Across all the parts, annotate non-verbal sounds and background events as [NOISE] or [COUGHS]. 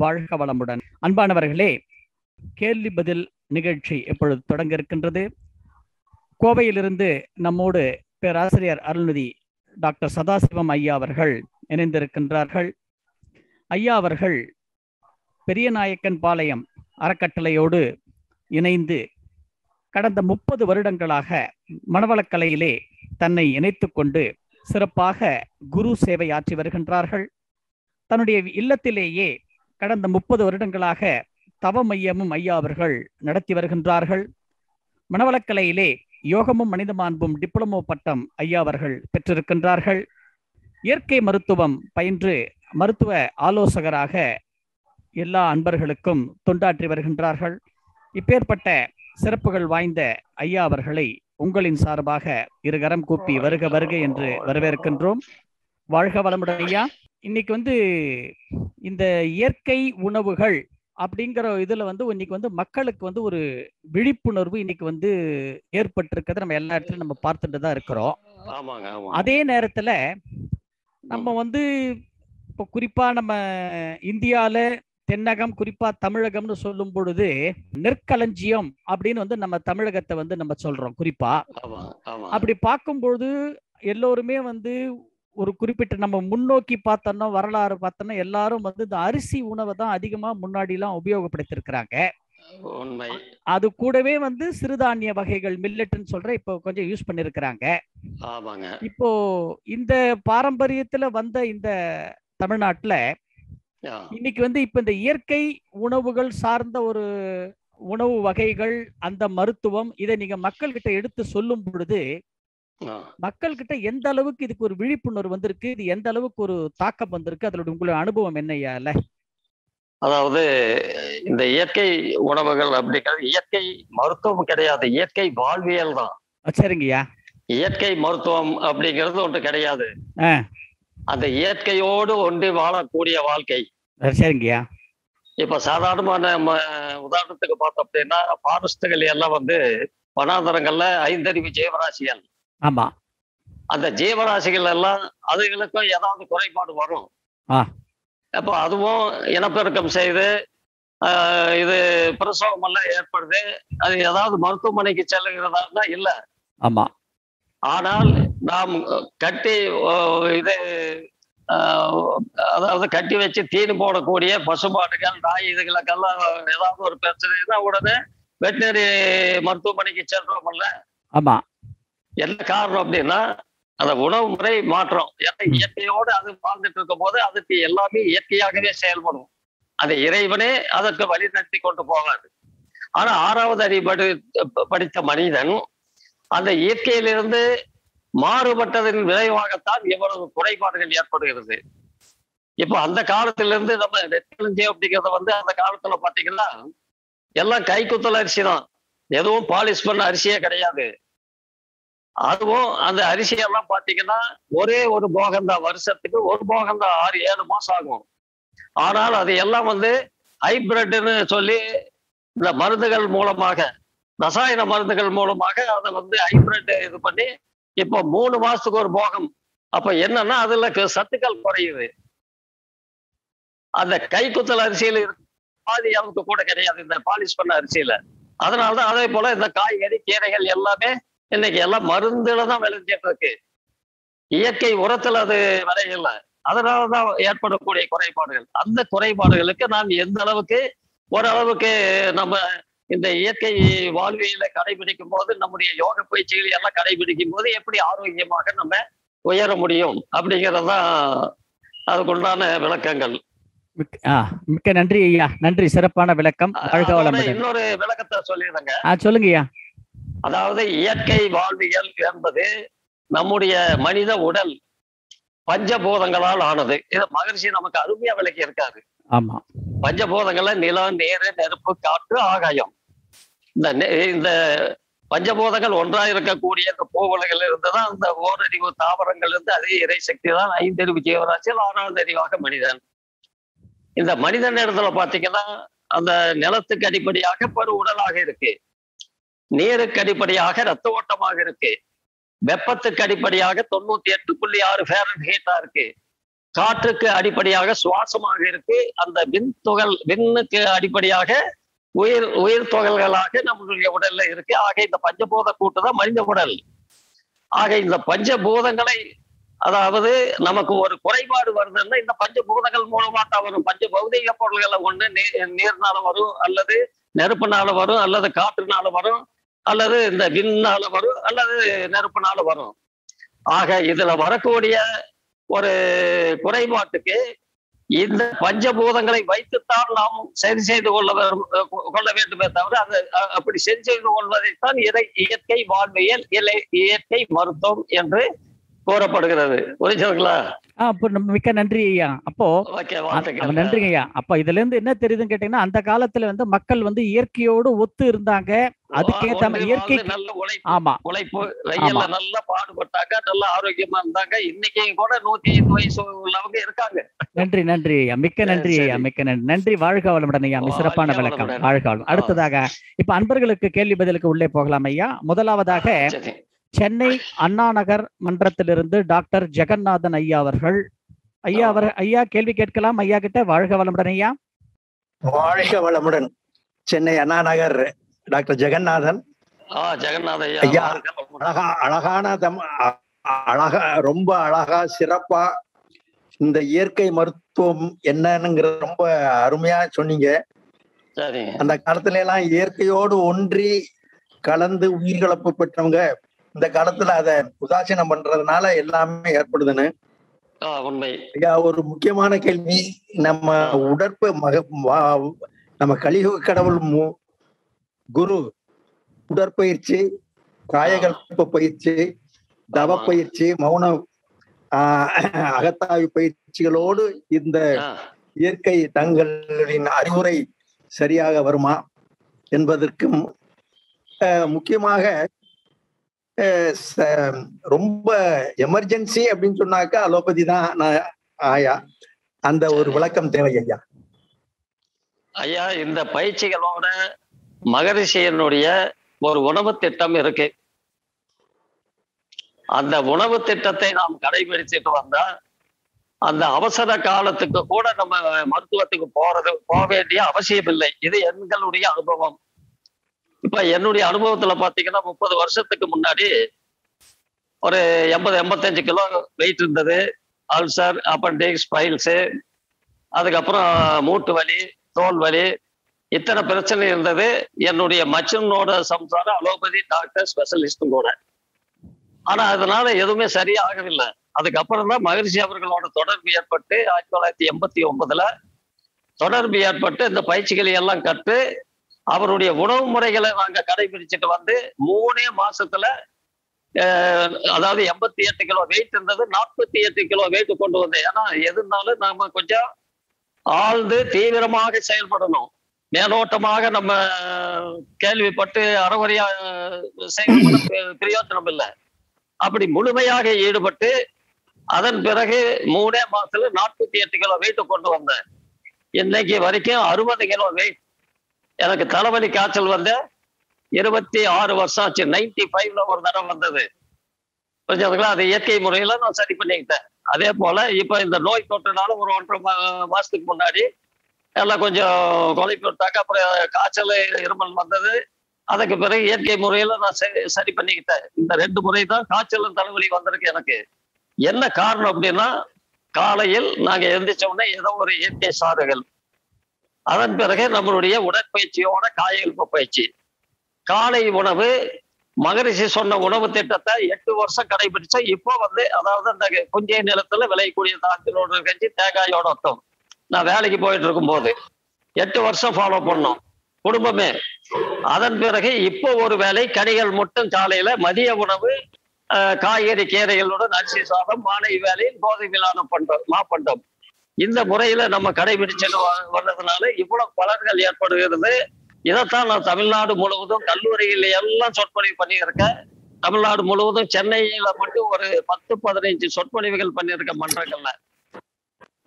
வாழ்க வளமுடன். அன்பானவர்களே கேள்வி பதில் நிகழ்ச்சி எப்பொழுது தொடங்க இருக்கின்றது கோவையிலிருந்து நம்மோடு பேராசிரியர் அருள்நிதி டாக்டர் சதாசிவம் ஐயா அவர்கள் இணைந்திருக்கின்றார்கள். ஐயா அவர்கள் பெரியநாயக்கன் பாளையம் அறக்கட்டளையோடு இணைந்து கடந்த முப்பது வருடங்களாக மனவளக்கலையிலே தன்னை இணைத்து கொண்டு சிறப்பாக குரு சேவை ஆற்றி வருகின்றார்கள். தன்னுடைய இல்லத்திலேயே கடந்த முப்பது வருடங்களாக தவ மையமும் ஐயா அவர்கள் நடத்தி வருகின்றார்கள். மனவளக்கலையிலே யோகமும் மனித மாண்பும் டிப்ளமோ பட்டம் ஐயா அவர்கள் பெற்றிருக்கின்றார்கள். இயற்கை மருத்துவம் பயின்று மருத்துவ ஆலோசகராக எல்லா அன்பர்களுக்கும் தொண்டாற்றி வருகின்றார்கள். இப்பேற்பட்ட சிறப்புகள் வாய்ந்த ஐயா அவர்களை உங்களின் சார்பாக இருகரம் கூப்பி வருக வருக என்று வரவேற்கின்றோம். வாழ்க வளமுடன் ஐயா. இன்னைக்கு வந்து இந்த இயற்கை உணவுகள் அப்படிங்கிற இதுல வந்து இன்னைக்கு வந்து மக்களுக்கு வந்து ஒரு விழிப்புணர்வு இன்னைக்கு வந்து ஏற்பட்டிருக்கிறத நம்ம எல்லா இடத்துலயும் நம்ம பார்த்துட்டு தான் இருக்கிறோம். அதே நேரத்துல நம்ம வந்து இப்போ குறிப்பா நம்ம இந்தியால தென்னகம் குறிப்பா தமிழகம்னு சொல்லும் பொழுது நெற்களஞ்சியம் அப்படின்னு வந்து நம்ம தமிழகத்தை வந்து நம்ம சொல்றோம் குறிப்பா. அப்படி பார்க்கும்பொழுது எல்லோருமே வந்து ஒரு குறிப்பிட்ட நம்ம முன்னோக்கி பார்த்தோம்னா வரலாறு பார்த்தோம்னா எல்லாரும் வந்து இந்த அரிசி உணவை தான் அதிகமா முன்னாடி எல்லாம் உபயோகப்படுத்திருக்கிறாங்க அது கூடவே வந்து சிறுதானிய வகைகள் மில்லட்னு சொல்ற இப்போ கொஞ்சம் யூஸ் பண்ணிருக்கிறாங்க. இப்போ இந்த பாரம்பரியத்துல வந்த இந்த தமிழ்நாட்டுல இன்னைக்கு வந்து இப்ப இந்த இயற்கை உணவுகள் சார்ந்த ஒரு உணவு வகைகள் அந்த மருத்துவம் இதை நீங்க மக்கள்கிட்ட எடுத்து சொல்லும் பொழுது ஆ. மக்கள்கிட்ட எந்த அளவுக்கு இதுக்கு ஒரு விழிப்புணர்வு வந்திருக்கு? இது எந்த அளவுக்கு ஒரு தாக்கம் வந்திருக்கு? அதோட உங்களுடைய அனுபவம் என்னையால அதாவது இந்த இயற்கை உணவுகள் அப்படிங்கிறது இயற்கை மருத்துவம் கிடையாது. இயற்கை வாழ்வியல் தான். சரிங்கய்யா இயற்கை மருத்துவம் அப்படிங்கிறது ஒன்று கிடையாது. அந்த இயற்கையோடு ஒன்றி வாழக்கூடிய வாழ்க்கை. சரிங்கய்யா இப்ப சாதாரணமான உதாரணத்துக்கு பார்த்தோம் அப்படின்னா பாரஸ்டுகள் எல்லாம் வந்து வனாந்தரங்கள்ல ஐந்தறிவு ஜீவராசிகள். ஆமா. அந்த ஜீவராசிகள் எல்லாம் அதுகளுக்கும் ஏதாவது குறைபாடு வரும். அப்போ அதுவும் இனப்பெருக்கம் செய்து இது பிரசவம் எல்லாம் ஏற்படுது. அது ஏதாவது மருத்துவமனைக்கு செல்லுகிறதா இல்ல. ஆமா. ஆனால் நாம் கட்டி இது அதாவது கட்டி வச்சு தீனி போடக்கூடிய பசுமாடுகள் நாய் இதுகளுக்கெல்லாம் ஏதாவது ஒரு பிரச்சனைனா உடனே வெட்டினரி மருத்துவமனைக்கு செல்றோம்ல ஆமா. என்ன காரணம் அப்படின்னா அந்த உணவு முறை மாற்றம். ஏன்னா இயற்கையோடு அது வாழ்ந்துட்டு இருக்கும் போது அதுக்கு எல்லாமே இயற்கையாகவே செயல்படும். அது இறைவனே அதற்கு வழி நடத்தி கொண்டு போகாது ஆனா ஆறாவது அறிவு படித்த மனிதன் அந்த இயற்கையிலிருந்து மாறுபட்டதன் விளைவாகத்தான் இவ்வளவு குறைபாடுகள் ஏற்படுகிறது. இப்போ அந்த காலத்திலிருந்து நம்ம நெற்களஞ்சி அப்படிங்கிறத வந்து அந்த காலத்துல பாத்தீங்கன்னா எல்லாம் கைக்குத்தல் அரிசி தான். எதுவும் பாலிஷ் பண்ண அரிசியே கிடையாது. அதுவும் அந்த அரிசியெல்லாம் பாத்தீங்கன்னா ஒரே ஒரு போகந்தா வருஷத்துக்கு ஒரு போகந்தா ஆறு ஏழு மாசம் ஆகும். ஆனால் அது எல்லாம் வந்து ஹைபிரிட்னு சொல்லி இந்த மருந்துகள் மூலமாக ரசாயன மருந்துகள் மூலமாக அதை வந்து ஹைபிரிட் இது பண்ணி இப்போ மூணு மாசத்துக்கு ஒரு போகம். அப்ப என்னன்னா அதுல க- சத்துக்கள் குறையுது. அந்த கைக்குத்தல் அரிசியில பாதி அளவுக்கு கூட கிடையாது இந்த பாலிஷ் பண்ண அரிசியில. அதனாலதான் அதே போல இந்த காய்கறி கீரைகள் எல்லாமே இன்னைக்கு எல்லாம் மருந்துல தான் விளைஞ்சிட்டு இருக்கு. இயற்கை உரத்துல அது விளையல. அதனாலதான் ஏற்படக்கூடிய குறைபாடுகள். அந்த குறைபாடுகளுக்கு நாம் எந்த அளவுக்கு ஓரளவுக்கு நம்ம இந்த இயற்கை வாழ்வியலை கடைபிடிக்கும் போது நம்முடைய யோக பயிற்சிகளை எல்லாம் கடைபிடிக்கும் போது எப்படி ஆரோக்கியமாக நம்ம உயர முடியும் அப்படிங்கறதுதான் அதுக்குண்டான விளக்கங்கள். மிக்க நன்றி ஐயா. நன்றி. சிறப்பான விளக்கம். இன்னொரு விளக்கத்தை சொல்லிடுறேங்க. ஆ சொல்லுங்க ஐயா அதாவது இயற்கை வாழ்வியல் என்பது நம்முடைய மனித உடல் பஞ்சபூதங்களால் ஆனது. இதை மகரிஷி நமக்கு அருமையா விளக்கி இருக்காரு ஆமா. பஞ்சபூதங்கள்ல நிலம் நீர் நெருப்பு காற்று ஆகாயம். இந்த இந்த பஞ்சபூதங்கள் ஒன்றா இருக்கக்கூடிய இந்த பூவுலகில் இருந்துதான் அந்த ஓரறிவு தாவரங்கள் இருந்து அதே இறை சக்தி தான் ஐந்தறிவு ஜீவராசியில் ஆறாவது அறிவாக மனிதன். இந்த மனிதன் இடத்துல பாத்தீங்கன்னா அந்த நிலத்துக்கு அடிப்படையாக பரு உடலாக இருக்கு. நீருக்கு அடிப்படையாக ரத்த ஓட்டமாக இருக்கு. வெப்பத்துக்கு அடிப்படையாக தொண்ணூத்தி எட்டு புள்ளி ஆறு ஃபேரன் ஹீட்டா இருக்கு. காற்றுக்கு அடிப்படையாக சுவாசமாக இருக்கு. அந்த விண் துகள் விண்ணுக்கு அடிப்படையாக உயிர் உயிர் துகள்களாக நம்மளுடைய உடல்ல இருக்கு. ஆக இந்த பஞ்சபூத கூட்டு தான் மனித உடல். ஆக இந்த பஞ்சபூதங்களை அதாவது நமக்கு ஒரு குறைபாடு வருதுன்னா இந்த பஞ்சபூதங்கள் மூலமா தான் வரும். பஞ்ச பௌதிக பொருள்களை ஒண்ணு நீர்னால வரும் அல்லது நெருப்புனால வரும் அல்லது காற்றுனால வரும். அல்லது இந்த விண்ணால வரும் அல்லது நெருப்புனால வரும். ஆக இதுல வரக்கூடிய ஒரு குறைபாட்டுக்கு இந்த பஞ்சபூதங்களை வைத்துத்தான் நாம் சரி செய்து கொள்ள கொள்ள வேண்டுமே தவிர அது அப்படி சரி செய்து கொள்வதைத்தான் இறை இயற்கை வாழ்வியல் இலை இயற்கை மருத்துவம் என்று கூறப்படுகிறது புரிஞ்சுங்களா ஆ, அப்போ மிக்க நன்றி ஐயா. அப்போ நன்றிங்க ஐயா. அப்ப இதுல இருந்து என்ன தெரியுதுன்னு கேட்டீங்கன்னா அந்த காலத்துல வந்து மக்கள் வந்து இயற்கையோடு ஒத்து இருந்தாங்க. அதுக்கேத்த இயற்கை நல்ல உழைப்பு. ஆமா. உழைப்பு நல்லா பாடுபட்டாங்க நல்லா ஆரோக்கியமா இருந்தாங்க. இன்னைக்கு கூட நூத்தி ஐந்து வயசு உள்ளவங்க இருக்காங்க. நன்றி நன்றி ஐயா. மிக்க நன்றி. ஐயா. மிக்க நன்றி. நன்றி வாழ்க வளமுடன் ஐயா. சிறப்பான விளக்கம். வாழ்க வளம் அடுத்ததாக இப்ப அன்பர்களுக்கு கேள்வி பதிலுக்கு உள்ளே போகலாம் ஐயா. முதலாவதாக. சென்னை அண்ணா நகர் மன்றத்திலிருந்து டாக்டர் ஜெகநாதன் ஐயா அவர்கள். ஐயா அவர் ஐயா கேள்வி கேட்கலாம். ஐயா கிட்ட வாழ்க வளமுடன் ஐயா. வாழ்க வளமுடன். சென்னை அண்ணா நகர் டாக்டர் ஜெகநாதன். ஆ ஜெகநாத ஐயா. அழகா அழகான தம் அழகா ரொம்ப அழகா சிறப்பா இந்த இயற்கை மருத்துவம் என்னன்னுங்கிற ரொம்ப அருமையா சொன்னீங்க. அந்த காலத்துல எல்லாம் இயற்கையோடு ஒன்றி கலந்து உயிர்கலப்பு பெற்றவங்க இந்த காலத்துல அத உதாசீனம் பண்றதுனால எல்லாமே ஏற்படுதுன்னு. உண்மை. ஒரு முக்கியமான கேள்வி. நம்ம உடற்பு மக நம்ம கலியுக கடவுள் குரு உடற்பயிற்சி காயகல்ப பயிற்சி தவ. பயிற்சி மௌன ஆஹ், அகத்தாய்வு பயிற்சிகளோடு இந்த இயற்கை தங்களின் அறிவுரை சரியாக வருமா என்பதற்கு மு- ஆஹ், முக்கியமாக ரொம்ப எமர்ஜென்சி அப்படின்னு சொன்னாக்கா அலோபதி தான் நான் ஆயா. அந்த ஒரு விளக்கம் தேவை ஐயா. ஐயா இந்த பயிற்சிகளோட மகரிஷியனுடைய ஒரு உணவு திட்டம் இருக்கு. அந்த உணவு திட்டத்தை நாம் கடைபிடிச்சிட்டு வந்தா அந்த அவசர காலத்துக்கு கூட நம்ம மருத்துவத்துக்கு போறது போக வேண்டிய அவசியம் இல்லை இது எங்களுடைய அனுபவம். இப்ப என்னுடைய அனுபவத்துல பாத்தீங்கன்னா முப்பது வருஷத்துக்கு முன்னாடி ஒரு எண்பது எண்பத்தஞ்சு கிலோ வெயிட் இருந்தது. அல்சர் அப்பண்டிக்ஸ் ஸ்பைல்ஸு அதுக்கப்புறம் மூட்டு வலி தோல் வலி இத்தனை பிரச்சனை இருந்தது. என்னுடைய மச்சனோட சம்சாரம் அலோபதி டாக்டர் ஸ்பெஷலிஸ்டும் கூட. ஆனா அதனால எதுவுமே சரியாகவில்லை. அதுக்கப்புறம் தான் மகிழ்ச்சி அவர்களோட தொடர்பு ஏற்பட்டு ஆயிரத்தி தொள்ளாயிரத்தி எண்பத்தி ஒன்பதுல தொடர்பு ஏற்பட்டு இந்த பயிற்சிகளை எல்லாம் கற்று அவருடைய உணவு முறைகளை நாங்க கடைபிடிச்சிட்டு வந்து மூணே மாசத்துல அதாவது எண்பத்தி எட்டு கிலோ வெயிட் இருந்தது நாற்பத்தி எட்டு கிலோ வெயிட் கொண்டு வந்தேன். ஏன்னா எது இருந்தாலும் நாம கொஞ்சம் ஆழ்ந்து தீவிரமாக செயல்படணும். மேலோட்டமாக நம்ம கேள்விப்பட்டு அறவரையா செயல்பட பிர- [COUGHS] பிரயோஜனம் இல்லை. அப்படி முழுமையாக ஈடுபட்டு அதன் பிறகு மூணே மாசத்துல நாற்பத்தி எட்டு கிலோ வெயிட் கொண்டு வந்தேன். இன்னைக்கு வரைக்கும் அறுபது கிலோ வெயிட் எனக்கு தலைவலி காய்ச்சல் வந்து இருபத்தி ஆறு வருஷம் ஆச்சு நைன்டி ஃபைவ்ல ஒரு தடவை வந்தது. புரிஞ்சதுங்களா? அது இயற்கை முறையில நான் சரி பண்ணிக்கிட்டேன். அதே போல இப்ப இந்த நோய் தொற்றுனால ஒரு ஒன்றரை மா- மாசத்துக்கு முன்னாடி எல்லாம் கொஞ்சம் குழப்பி விட்டாக்க அப்புறம் காய்ச்சல் இருமல் வந்தது. அதுக்கு பிறகு இயற்கை முறையில நான் சரி சரி பண்ணிக்கிட்டேன். இந்த ரெண்டு முறை தான் காய்ச்சலும் தலைவலி வந்திருக்கு எனக்கு. என்ன காரணம் அப்படின்னா காலையில் நாங்க எந்திரிச்ச உடனே ஏதோ ஒரு இயற்கை சாறுகள். அதன் பிறகு நம்மளுடைய உடற்பயிற்சியோட காயல்ப பயிற்சி. காலை உணவு மகரிஷி சொன்ன உணவு திட்டத்தை எட்டு வருஷம் கடைபிடிச்சா இப்போ வந்து அதாவது அந்த குஞ்சை நிலத்துல விளையக்கூடிய தாத்தினோட கஞ்சி தேங்காயோட ஒத்தம் நான் வேலைக்கு போயிட்டு இருக்கும்போது எட்டு வருஷம் ஃபாலோ பண்ணோம். குடும்பமே. அதன் பிறகு இப்போ ஒரு வேளை கனிகள் மட்டும் காலையில மதிய உணவு காய்கறி கீரைகளுடன் அரிசி சாதம் மாலை வேலையில் போதை மிலானம் பண்றோம் மாப்பண்டம் இந்த முறையில நம்ம கடைபிடிச்சு வ- வர்றதுனால இவ்வளவு பலன்கள் ஏற்படுகிறது. இதைத்தான் நான் தமிழ்நாடு முழுவதும் கல்லூரியில எல்லாம் சொற்பொழிவு பண்ணியிருக்கேன். தமிழ்நாடு முழுவதும் சென்னையில மட்டும் ஒரு பத்து பதினைஞ்சு சொற்பொழிவுகள் பண்ணியிருக்கேன் மன்றங்கள்ல.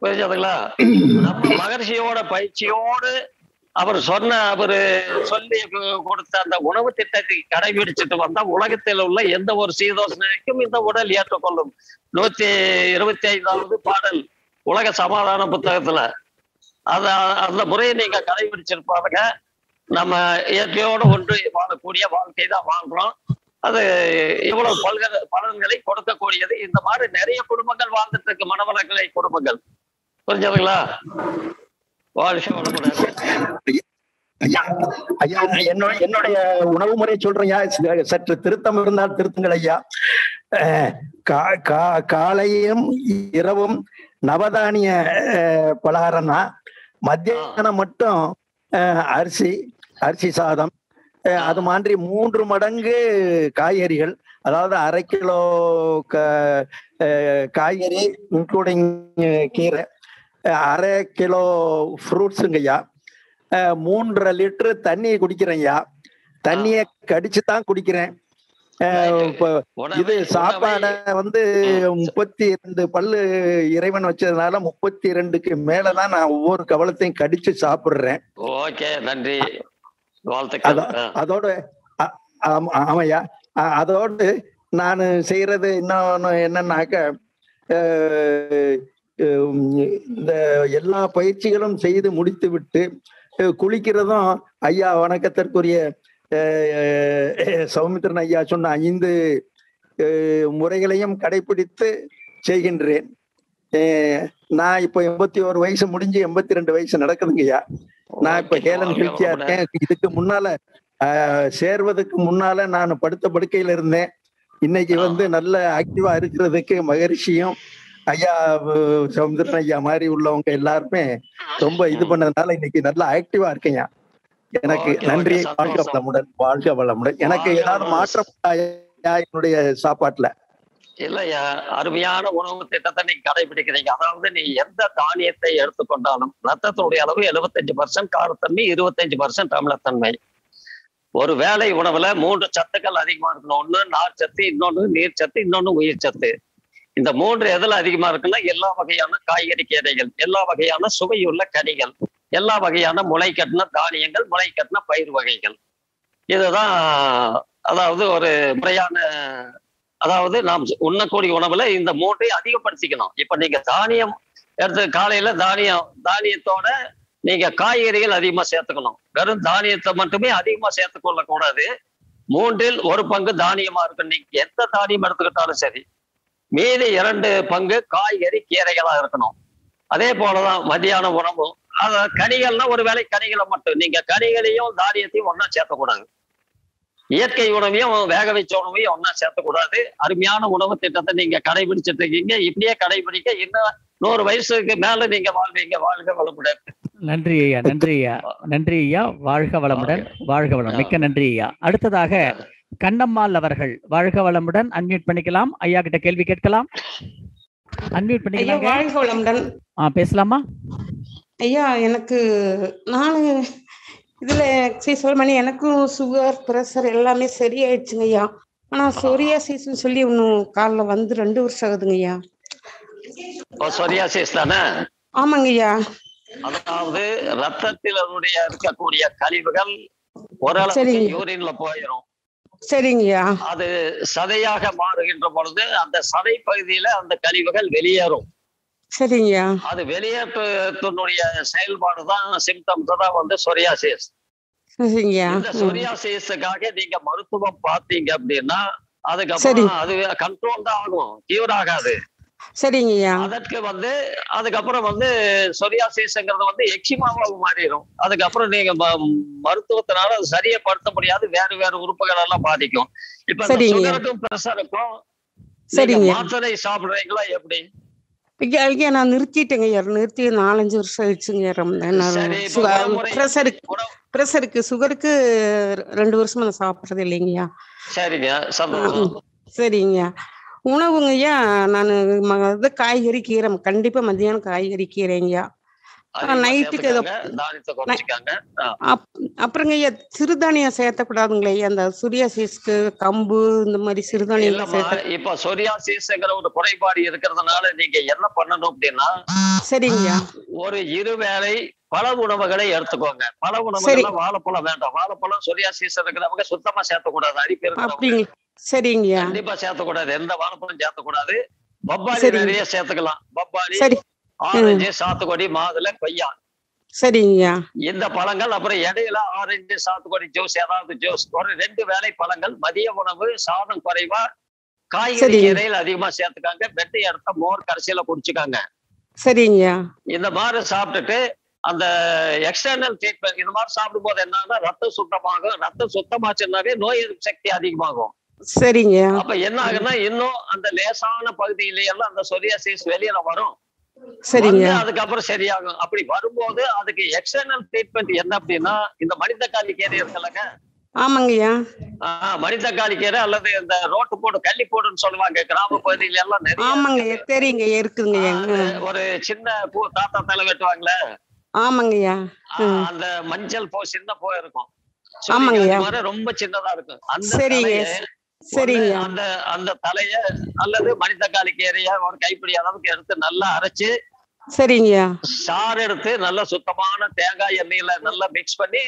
புரிஞ்சதுங்களா? நம்ம மகர்ஷியோட பயிற்சியோடு அவர் சொன்ன அவரு சொல்லி கொடுத்த அந்த உணவு திட்டத்தை கடைபிடிச்சிட்டு வந்தா உலகத்தில் உள்ள எந்த ஒரு சீதோஷ இந்த உடல் ஏற்றுக்கொள்ளும். நூத்தி இருபத்தி ஐந்தாவது பாடல். உலக சமாதான புத்தகத்துல அத அந்த முறையை நீங்க கடைபிடிச்சிருப்பாருங்க. நம்ம இயற்கையோடு ஒன்று வாழக்கூடிய வாழ்க்கை தான் வாழ்றோம். அது இவ்வளவு பல்க பலன்களை கொடுக்கக்கூடியது. இந்த மாதிரி நிறைய குடும்பங்கள் வாழ்ந்துட்டு இருக்கு மனவளக்கலை குடும்பங்கள். புரிஞ்சதுங்களா? ஐயா ஐயா என்னோட என்னுடைய உணவு முறை சொல்றேன் ஐயா. சற்று திருத்தம் இருந்தால் திருத்துங்கள் ஐயா. அஹ், கா- கா- காலையும் இரவும் நவதானிய அஹ், பலகாரம் தான் மத்தியானம் மட்டும் அரிசி அரிசி சாதம் அது மாதிரி மூன்று மடங்கு காய்கறிகள். அதாவது அரை கிலோ க- காய்கறி இன்க்ளூடிங் கீரை அரை கிலோ ஃப்ரூட்ஸுங்கய்யா மூன்றரை லிட்டர் தண்ணி குடிக்கிறேன் ஐயா தண்ணியை கடிச்சு தான் குடிக்கிறேன். இது சாப்பாடை வந்து முப்பத்தி ரெண்டு பல்லு இறைவன் வச்சதுனால முப்பத்தி ரெண்டுக்கு மேலதான் நான் ஒவ்வொரு கவலத்தையும் கடிச்சு சாப்பிடுறேன். ஓகே நன்றி. அதோட அ- ஆமா- ஆமாய்யா அ- அதோடு நான் செய்யறது இன்னொன்னு என்னன்னாக்க இந்த எல்லா பயிற்சிகளும் செய்து முடித்து விட்டு குளிக்கிறதும் ஐயா வணக்கத்திற்குரிய சௌமித்திரன் ஐயா சொன்ன ஐந்து முறைகளையும் கடைபிடித்து செய்கின்றேன். நான் இப்போ எண்பத்தி ஒரு வயசு முடிஞ்சு எண்பத்தி ரெண்டு வயசு நடக்குதுங்கய்யா நான் இப்ப ஹேலன் ஹெல்த்தியா. இருக்கேன். இதுக்கு முன்னால சேர்வதற்கு முன்னால நான் படுத்த படுக்கையில இருந்தேன். இன்னைக்கு. வந்து நல்ல ஆக்டிவா இருக்கிறதுக்கு மகரிஷியும் ஐயா அஹ், சமுத்திரன் ஐயா மாதிரி உள்ளவங்க எல்லாருமே ரொம்ப இது பண்ணதுனால இன்னைக்கு நல்லா ஆக்டிவா இருக்கேங்க எனக்கு நன்றி வாழ்க. வளமுடன் வாழ்க வளமுடன். எனக்கு ஏதாவது. மாற்றம் என்னுடைய சாப்பாட்டுல? இல்லையா அருமையான உணவு திட்டத்தை நீங்க கடைபிடிக்கிறீங்க. அதாவது நீ எந்த தானியத்தை எடுத்துக்கொண்டாலும் ரத்தத்தினுடைய அளவு எழுபத்தஞ்சு பர்சன்ட் காரத்தன்மை இருபத்தஞ்சு பர்சன்ட் அமிலத்தன்மை. ஒரு வேளை உணவுல மூன்று சத்துக்கள் அதிகமா இருக்கணும். ஒண்ணு நார் சத்து இன்னொன்னு நீர் சத்து இன்னொன்னு உயிர் சத்து. இந்த மூன்று எதுல அதிகமா இருக்குன்னா எல்லா வகையான காய்கறி கீரைகள் எல்லா வகையான சுவையுள்ள கனிகள். எல்லா வகையான முளை கட்டின தானியங்கள் முளை கட்டின பயிர் வகைகள். இதுதான் அதாவது ஒரு முறையான அதாவது நாம் உண்ணக்கூடிய உணவுல இந்த மூன்றையும் அதிகப்படுத்திக்கணும். இப்ப நீங்க தானியம் எடுத்து காலையில தானியம் தானியத்தோட நீங்க காய்கறிகள் அதிகமா சேர்த்துக்கணும். வெறும் தானியத்தை மட்டுமே அதிகமா சேர்த்துக்கொள்ள கூடாது மூன்றில் ஒரு பங்கு தானியமா இருக்கும். நீங்க எந்த தானியம் எடுத்துக்கிட்டாலும் சரி மீதி இரண்டு பங்கு காய்கறி கீரைகளா இருக்கணும். அதே போலதான் மத்தியான உணவும் அத கனிகள்னா ஒரு வேளை கனிகளை மட்டும். நீங்க கனிகளையும் தானியத்தையும் ஒண்ணா சேர்த்தக்கூடாது இயற்கை உணவையும் வேக வச்ச உணவையும் ஒண்ணா சேர்த்தக்கூடாது அருமையான உணவு திட்டத்தை நீங்க கடைபிடிச்சிட்டு இருக்கீங்க. இப்படியே கடைபிடிக்க இன்னும் நூறு வயசுக்கு மேல நீங்க வாழ்வீங்க. வாழ்க வளமுடன். நன்றி ஐயா நன்றி ஐயா. நன்றி ஐயா. வாழ்க வளமுடன். வாழ்க. வளம். மிக்க நன்றி ஐயா. அடுத்ததாக கண்ணம்மாள் அவர்கள். வாழ்க வளமுடன். அன்மியூட் பண்ணிக்கலாம். ஐயா கிட்ட கேள்வி கேட்கலாம். அன்மியூட் ஐயா பண்ணிக்கலாங்க வாழ்க வளமுடன். பேசலாமா? ஐயா எனக்கு நான் இதுல எக்ஸசைஸ் பண்ணி எனக்கும் சுகர் ப்ரெஷர் எல்லாமே சரியாயிடுச்சுங்க ஐயா. ஆனா சொரியாசிஸ்ன்னு சொல்லி இன்னும் காலில் வந்து ரெண்டு வருஷம் ஆகுதுங்க ஐயா. சொரியாசிஸ் தானே? ஆமாங்க ஐயா. அதாவது ரத்தத்தில் அதனுடைய இருக்கக்கூடிய கழிவுகள் ஓரளவுக்கு. யூரின்ல போயிடும் சரிங்க ஐயா. அது சதையாக மாறுகின்ற பொழுது அந்த சதை பகுதியில அந்த கழிவுகள் வெளியேறும். சரிங்க ஐயா அது வெளியேற்றத்தினுடைய செயல்பாடு தான் சிம்டம்ஸ் தான் வந்து சொரியாசிஸ் இந்த. சொரியாசிஸுக்காக நீங்க மருத்துவம் பார்த்தீங்க அப்படின்னா. அதுக்கப்புறம் அது கண்ட்ரோல் தான் ஆகும் கியூர் ஆகாது சரிங்க ஐயா அதற்கு வந்து அதுக்கப்புறம் வந்து சொரியாசிஸ்ங்கிறது வந்து எக்ஸிமாவா மாறிடும் அதுக்கப்புறம் நீங்க மருத்துவத்தினால அது சரியாப்படுத்த முடியாது வேறு வேறு உறுப்புகள் எல்லாம் பாதிக்கும் இப்ப. சுகருக்கும் பிரஷருக்கும். மாத்திரை சாப்பிடுறீங்களா எப்படி ஐயா நான் நிறுத்திட்டேங்க ஐயா நிறுத்தி நாலஞ்சு வருஷம் ஆயிடுச்சுங்க ப்ரெஷருக்கு ப்ரெஷருக்கு சுகருக்கு ரெண்டு வருஷமா நான் சாப்பிட்றது இல்லைங்கய்யா. சரிங்க சந்தோஷம் சரிங்க. உணவுங்க ஐயா நான் இது காய்கறி கீரை கண்டிப்பா மத்தியானம் காய்கறி கீரைங்கய்யா. நைட்டுக்கு அப்புறங்க ஐயா சிறுதானியம் சேர்த்தக்கூடாதுங்களே அந்த சுரியாசிஸ்க்கு கம்பு இந்த மாதிரி சிறுதானியம் இப்ப சொரியாசிஸ்ங்கிற ஒரு குறைபாடு இருக்கிறதுனால நீங்க என்ன பண்ணணும் அப்படின்னா சரிங்கய்யா ஒரு இருவேளை பல உணவுகளை எடுத்துக்கோங்க. பல. உணவுகள் வாழைப்பழம் வேண்டாம். வாழைப்பழம் சொரியாசிஸ் இருக்கிறவங்க சுத்தமா சேர்த்தக்கூடாது. அரிப்பு இருக்கிறவங்க. சரிங்கய்யா கண்டிப்பா சேர்த்தக்கூடாது. எந்த வாழைப்பழம் சேர்த்தக்கூடாது. பப்பாளி. நிறைய சேர்த்துக்கலாம். பப்பாளி ஆரஞ்சு சாத்துக்குடி மாதுளை கொய்யா. சரிங்கய்யா. இந்த பழங்கள் அப்புறம் இடையில ஆரஞ்சு சாத்துக்குடி ஜூஸ் ஏதாவது ஜூஸ் ஒரு ரெண்டு வேளை பழங்கள். மதிய உணவு சாதம் குறைவா. காய்கறி சரிங்க. கீரைகள் அதிகமா சேர்த்துக்காங்க. வெட்டை எடுத்த மோர் கடைசியில குடிச்சுக்காங்க. சரிங்கய்யா. இந்த மாதிரி சாப்பிட்டுட்டு அந்த எக்ஸ்டர்னல் ட்ரீட்மெண்ட் இந்த மாதிரி சாப்பிடும் போது என்னன்னா ரத்தம் சுத்தமாகும் ரத்தம் சுத்தமாச்சுன்னாவே நோய் எதிர்ப்பு சக்தி அதிகமாகும். சரிங்கய்யா. அப்ப என்ன ஆகுன்னா இன்னும் அந்த லேசான பகுதியில எல்லாம் அந்த சொரியாசிஸ் வெளியில வரும். சரிங்க. அதுக்கப்புறம் சரியாகும். அப்படி வரும்போது அதுக்கு எக்ஸ்டர்னல் ட்ரீட்மெண்ட் என்ன அப்படின்னா இந்த மனிதக்காளி கீரை இருக்குல்லங்க. ஆமாங்கய்யா ஆஹ் மனிதக்காளி கீரை அல்லது இந்த ரோட்டு போடு கள்ளி போடுன்னு சொல்லுவாங்க கிராம பகுதியில எல்லாம் நிறைய ஆமாங்கய்யா தெரியுங்கய்யா இருக்குங்கய்யா அது ஒரு சின்ன பூ தாத்தா தலை வெட்டுவாங்களே? ஆமாங்கய்யா அந்த மஞ்சள் பூ சின்ன பூ இருக்கும். ஆமாங்கய்யா. ரொம்ப சின்னதா இருக்கும். அந்த சரிங்க. சரிங்க. அந்த அந்த தலைய அல்லது மனிதக்காளி கீரைய ஒரு கைப்பிடி அளவுக்கு எடுத்து நல்லா அரைச்சு சரிங்கய்யா சாறு எடுத்து நல்ல சுத்தமான தேங்காய் எண்ணெயில நல்லா மிக்ஸ் பண்ணி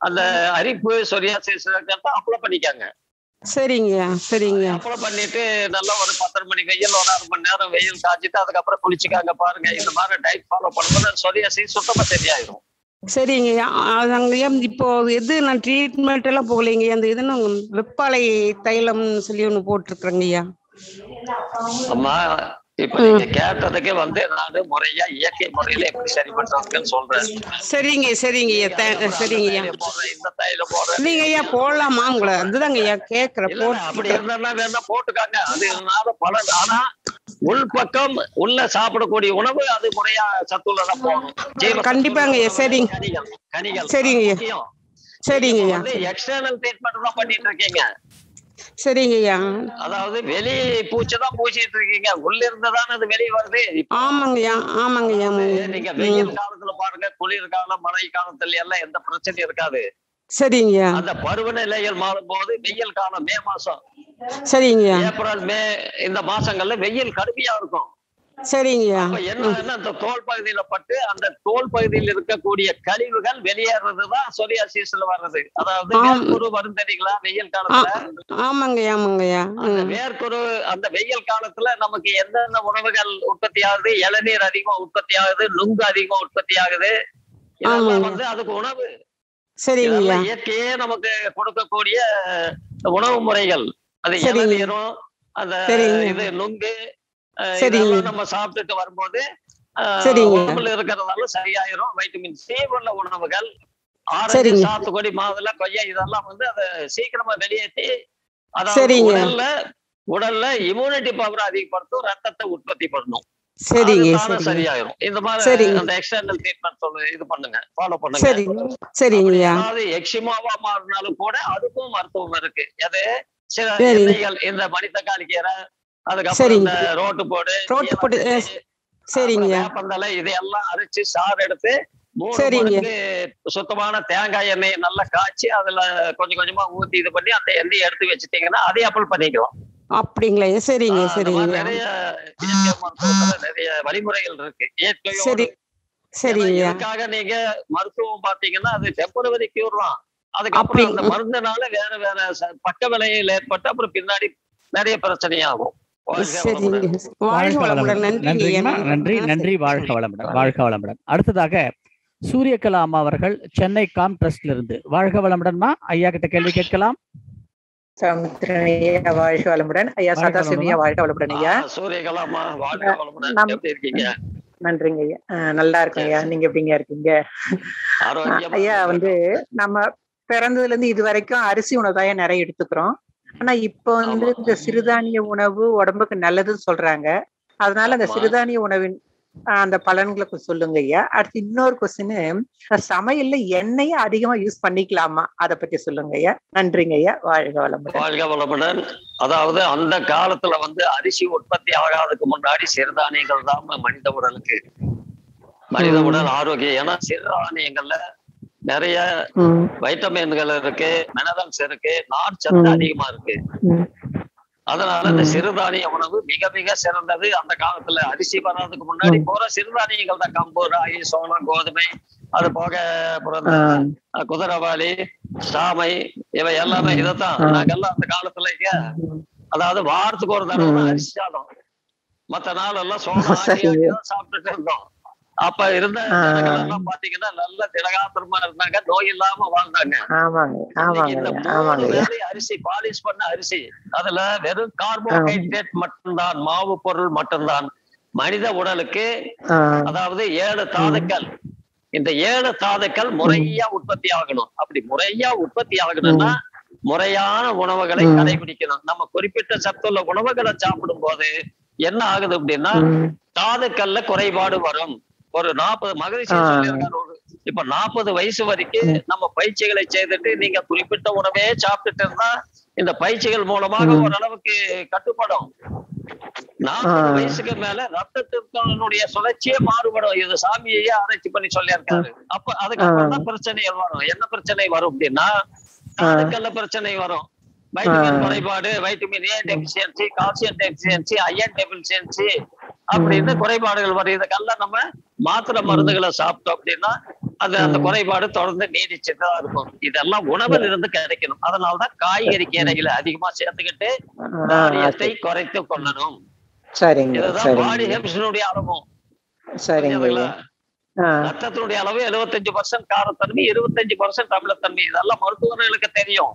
அந்த அரிப்பு சொரியாசிஸ் அப்ளை பண்ணிக்காங்க. சரிங்கய்யா சரிங்கய்யா அப்ளை பண்ணிட்டு நல்லா ஒரு பத்தரை மணி வெயில் ஒரு அரை மணி நேரம் வெயில் காய்ச்சிட்டு அதுக்கப்புறம் குளிச்சுக்காங்க பாருங்க. இந்த மாதிரி டயட் ஃபாலோ பண்ணும்போது சொரியாசிஸ் சுத்தமா சரியாயிடும் சரிங்கய்யா அதாங்கய்யா இப்போ எது நான் ட்ரீட்மெண்ட் எல்லாம் போகலைங்கய்யா அந்த இதுன்னு வெப்பாலை தைலம்னு சொல்லி ஒன்று போட்டிருக்குறேங்கய்யா அம்மா இப்ப நீங்க கேட்டதுக்கு வந்து நானு முறையா இயற்கை முறையில எப்படி சரி பண்றதுன்னு சொல்றேன். சரிங்க தைலம் போடுறேன், இந்த தைலம் போடுறேன் இல்லைங்க ஐயா போடலாமா உங்களை? அதுதாங்க ஐயா கேட்குறேன் இல்ல, அப்படி போட்டு இருந்தா வேணா போட்டுக்காங்க. அது இதனால பலன். ஆனா உள்பக்கம் உள்ள சாப்பிடக்கூடிய உணவு அது முறையா சத்துள்ளதா போகணும் கண்டிப்பாங்க சரிங்க. சரிங்க. சரிங்க நீங்க எக்ஸ்டர்னல் ட்ரீட்மெண்ட் தான் பண்ணிட்டு இருக்கீங்க. சரிங்க ஐயா அதாவது வெளி பூச்சி தான் பூச்சிட்டு இருக்கீங்க உள்ள இருந்துதானே அது வெளியே வருது. இப்ப ஆமாங்க ஐயா ஆமாங்க ஐயா வந்து நீங்க வெயில் காலத்துல பாருங்க குளிர் காலம் மழை காலத்துல எல்லாம் எந்த பிரச்சனையும் இருக்காது. சரிங்க அந்த பருவநிலைகள் மாறும் போது வெயில் காலம் மே மாசம். சரிங்க ஏப்ரல் மே இந்த மாசங்கள்ல வெயில் கடுமையா இருக்கும். சரிங்க ஐயா அப்ப என்னன்னா அந்த தோல் பகுதியில பட்டு அந்த தோல் பகுதியில் இருக்கக்கூடிய கழிவுகள் வெளியேறதுதான் சொரியாசிஸ்ல வர்றது அதாவது. வேர்க்குரு வரும் தெரியுங்களா வெயில் காலத்துல ஆமாங்க ஐயா ஆமாங்க ஐயா அந்த. வேர்க்குரு அந்த வெயில் காலத்துல நமக்கு எந்தெந்த உணவுகள் உற்பத்தி ஆகுது இளநீர் அதிகமா உற்பத்தி ஆகுது நுங்கு அதிகமா உற்பத்தி ஆகுது. வந்து அதுக்கு உணவு சரிங்க ஐயா இதெல்லாம் இயற்கையே நமக்கு கொடுக்கக்கூடிய உணவு முறைகள் அது. இளநீரும் அந்த. இது நுங்கு சரிங்க. நம்ம சாப்பிட்டுட்டு வரும்போது. உடம்புல இருக்கிறதால சரியாயிரும். வைட்டமின் சி உள்ள உணவுகள் ஆரஞ்சு. சாத்துக்குடி மாதுளை கொய்யா இதெல்லாம் வந்து அதை சீக்கிரமா வெளியேற்றி அதாவது. உடல்ல உடல்ல இம்யூனிட்டி பவர் அதிகப்படுத்தும் ரத்தத்தை உற்பத்தி பண்ணும். சரிங்க சரியாயிரும். இந்த மாதிரி. அந்த எக்ஸ்டர்னல் ட்ரீட்மெண்ட் சொல்லு இது பண்ணுங்க. ஃபாலோ பண்ணுங்க. சரிங்க. சரிங்க அதாவது எக்ஸிமாவா மாறினாலும் கூட அதுக்கும் மருத்துவம் இருக்கு. அது சில இந்த மனிதக்காளி கீரை அதுக்கப்புறம். இந்த ரோட்டு போடு ரோட்டு போடு, ஈரத்தண்ணி, சரிங்க. வேப்பந்தழை இதையெல்லாம் அரைச்சு சாறு எடுத்து சரிங்க. சுத்தமான தேங்காய் எண்ணெயை நல்லா காய்ச்சி அதுல கொஞ்சம் கொஞ்சமா ஊத்தி இது பண்ணி அந்த எண்ணெயை எடுத்து வச்சுட்டீங்கன்னா அதே அப்புள் பண்ணிக்கலாம். அப்படிங்களா சரிங்க சரிங்க. நிறைய நிறைய வழிமுறைகள் இருக்கு. இயற்கையோடு சரி சரிங்க. இதுக்காக நீங்க மருத்துவம் பாத்தீங்கன்னா அது டெம்பரவரி கியூர் தான். அதுக்கப்புறம் அந்த மருந்துனால வேற வேற பக்க விளைவுகள் ஏற்பட்டு அப்புறம் பின்னாடி நிறைய பிரச்சனையாகும். நன்றி நன்றி. வாழ்க வளமுடன். வாழ்க வளமுடன். அடுத்ததாக சூரியகலா அம்மா அவர்கள் சென்னை காம் ட்ரஸ்ட்ல இருந்து. வாழ்க வளமுடன்மா? ஐயா கிட்ட கேள்வி கேட்கலாம். வாழ்க வளமுடன். ஐயா ஐயா வாழ்க வளமுடன் ஐயா. சூரியகலாமா வாழ்க வளமுடன். இருக்கீங்க? நன்றிங்க ஐயா. நல்லா இருக்கேன் ஐயா. நீங்க எப்படிங்க இருக்கீங்க? ஐயா வந்து நம்ம பிறந்ததுல இருந்து இது வரைக்கும் அரிசி உணவு தான் நிறைய எடுத்துக்கிறோம். ஆனா இப்போ வந்து. இந்த சிறுதானிய உணவு உடம்புக்கு நல்லதுன்னு சொல்றாங்க. அதனால அந்த. சிறுதானிய உணவின் அந்த பலன்களை சொல்லுங்க ஐயா. அடுத்து இன்னொரு கொஸ்டின் சமையல்ல எண்ணெயை அதிகமா யூஸ் பண்ணிக்கலாமா? அதை பத்தி சொல்லுங்க ஐயா. நன்றிங்க ஐயா. வாழ்க வளமுடன். வாழ்க வளமுடன். அதாவது அந்த காலத்துல வந்து அரிசி உற்பத்தி ஆகாததுக்கு முன்னாடி சிறுதானியங்கள் தான் மனித உடலுக்கு மனித. உடல் ஆரோக்கியம். ஏன்னா சிறுதானியங்கள்ல நிறைய வைட்டமின்கள் இருக்கு மினரல்ஸ் இருக்கு நார் சத்து. அதிகமா இருக்கு அதனால இந்த. சிறுதானிய உணவு மிக மிக சிறந்தது அந்த காலத்துல அரிசி வராதுக்கு முன்னாடி. போற சிறுதானியங்கள் தான் கம்பு ராகி சோளம் கோதுமை அது போக அப்புறம் குதிரைவாளி சாமை இவை எல்லாமே இதைத்தான். நாங்கெல்லாம் அந்த காலத்துல இங்க. அதாவது வாரத்துக்கு ஒரு தடவை. அரிசி சாதம் மத்த நாள் எல்லாம் சோளம் சாப்பிட்டுட்டு இருந்தோம் அப்ப இருந்த பாத்தீங்கன்னா நல்ல திடகாத்திரமா இருந்தாங்க. நோய் இல்லாம வாழ்ந்தாங்க. அரிசி பாலிஷ் பண்ண அரிசி. அதுல வெறும் கார்போஹைட்ரேட் மட்டும்தான் மாவு பொருள் மட்டும்தான். மனித உடலுக்கு அதாவது ஏழு தாதுக்கள். இந்த ஏழு தாதுக்கள் முறையா உற்பத்தி ஆகணும். அப்படி முறையா உற்பத்தி ஆகணும்னா முறையான உணவுகளை. கடைபிடிக்கணும். நம்ம குறிப்பிட்ட சத்துள்ள உணவுகளை சாப்பிடும் போது என்ன ஆகுது அப்படின்னா தாதுக்கள்ல குறைபாடு வரும். ஒரு நாற்பது ஒரு இப்ப நாற்பது வயசு வரைக்கும் நம்ம பயிற்சிகளை செய்துட்டு நீங்க குறிப்பிட்ட உணவே சாப்பிட்டுட்டு இருந்தா இந்த பயிற்சிகள் மூலமாக. ஓரளவுக்கு கட்டுப்படும். நாற்பது. வயசுக்கு மேல ரத்தத்தினுடைய சுழற்சியே மாறுபடும். இது சாமியையே ஆராய்ச்சி பண்ணி சொல்லியிருக்காரு. அப்ப அதுக்கப்புறம் தான் பிரச்சனைகள் வரும். என்ன பிரச்சனை வரும் அப்படின்னா தாதுக்கள்ல பிரச்சனை வரும். வைட்டமின். குறைபாடு vitamin A deficiency calcium deficiency iron deficiency அப்படின்னு குறைபாடுகள் வரும். இதுக்கெல்லாம் நம்ம மாத்திரை மருந்துகளை சாப்பிட்டோம் அப்படின்னா அது அந்த. குறைபாடு தொடர்ந்து நீடிச்சுட்டு தான் இருக்கும். இதெல்லாம் உணவில் இருந்து கிடைக்கணும். அதனாலதான் காய்கறி கீரைகளை அதிகமா சேர்த்துக்கிட்டு ஆ, தானியத்தை குறைத்து கொள்ளணும். சரிங்க இதுதான் பாடி சரிங்க ஹெப்ஸினுடைய அளவும் சரிங்க. புரியுதுங்களா? ஆ, ரத்தத்தினுடைய அளவு 75% பர்சன்ட் காரத்தன்மை இருபத்தஞ்சு பர்சன்ட் அமிலத்தன்மை. இதெல்லாம் மருத்துவர்களுக்கு தெரியும்.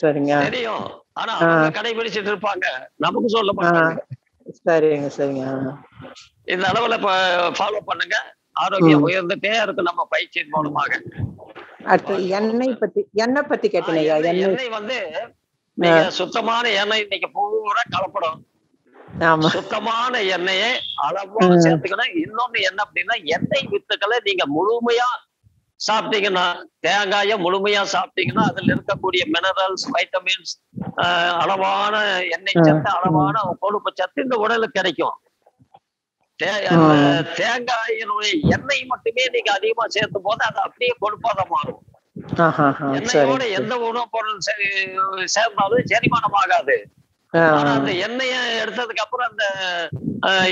சரிங்க. தெரியும். ஆனா. அவங்க கடைபிடிச்சிட்டு இருப்பாங்க. நமக்கு சொல்ல மாட்டாங்க. சரிங்க சரிங்க. இந்த அளவுல ஃபாலோ பண்ணுங்க. ஆரோக்கியம். உயர்ந்துட்டே இருக்கு நம்ம பயிற்சியின் மூலமாக. அடுத்து எண்ணெய் பத்தி எண்ணெய் பத்தி கேட்டீங்க எண்ணெய் வந்து நீங்க சுத்தமான எண்ணெய் இன்னைக்கு பூரா கலப்படம். சுத்தமான எண்ணெயை அளவா. சேர்த்துக்கணும். இன்னொன்னு என்ன அப்படின்னா எண்ணெய் வித்துக்களை நீங்க முழுமையா சாப்பிட்டீங்கன்னா தேங்காயை முழுமையா சாப்பிட்டீங்கன்னா அதுல இருக்கக்கூடிய மினரல்ஸ் வைட்டமின்ஸ் அளவான எண்ணெய். சத்து அளவான கொழுப்பு சத்து இந்த உடலுக்கு கிடைக்கும். தேங்காயினுடைய எண்ணெய் மட்டுமே நீங்க அதிகமா சேர்த்தும் போது அது அப்படியே கொழுப்பாக மாறும். எண்ணெயோட எந்த உணவுப் பொருள் சேர்ந்தாலும் செரிமானம் ஆகாது அந்த எண்ணெய எடுத்ததுக்கு அப்புறம் அந்த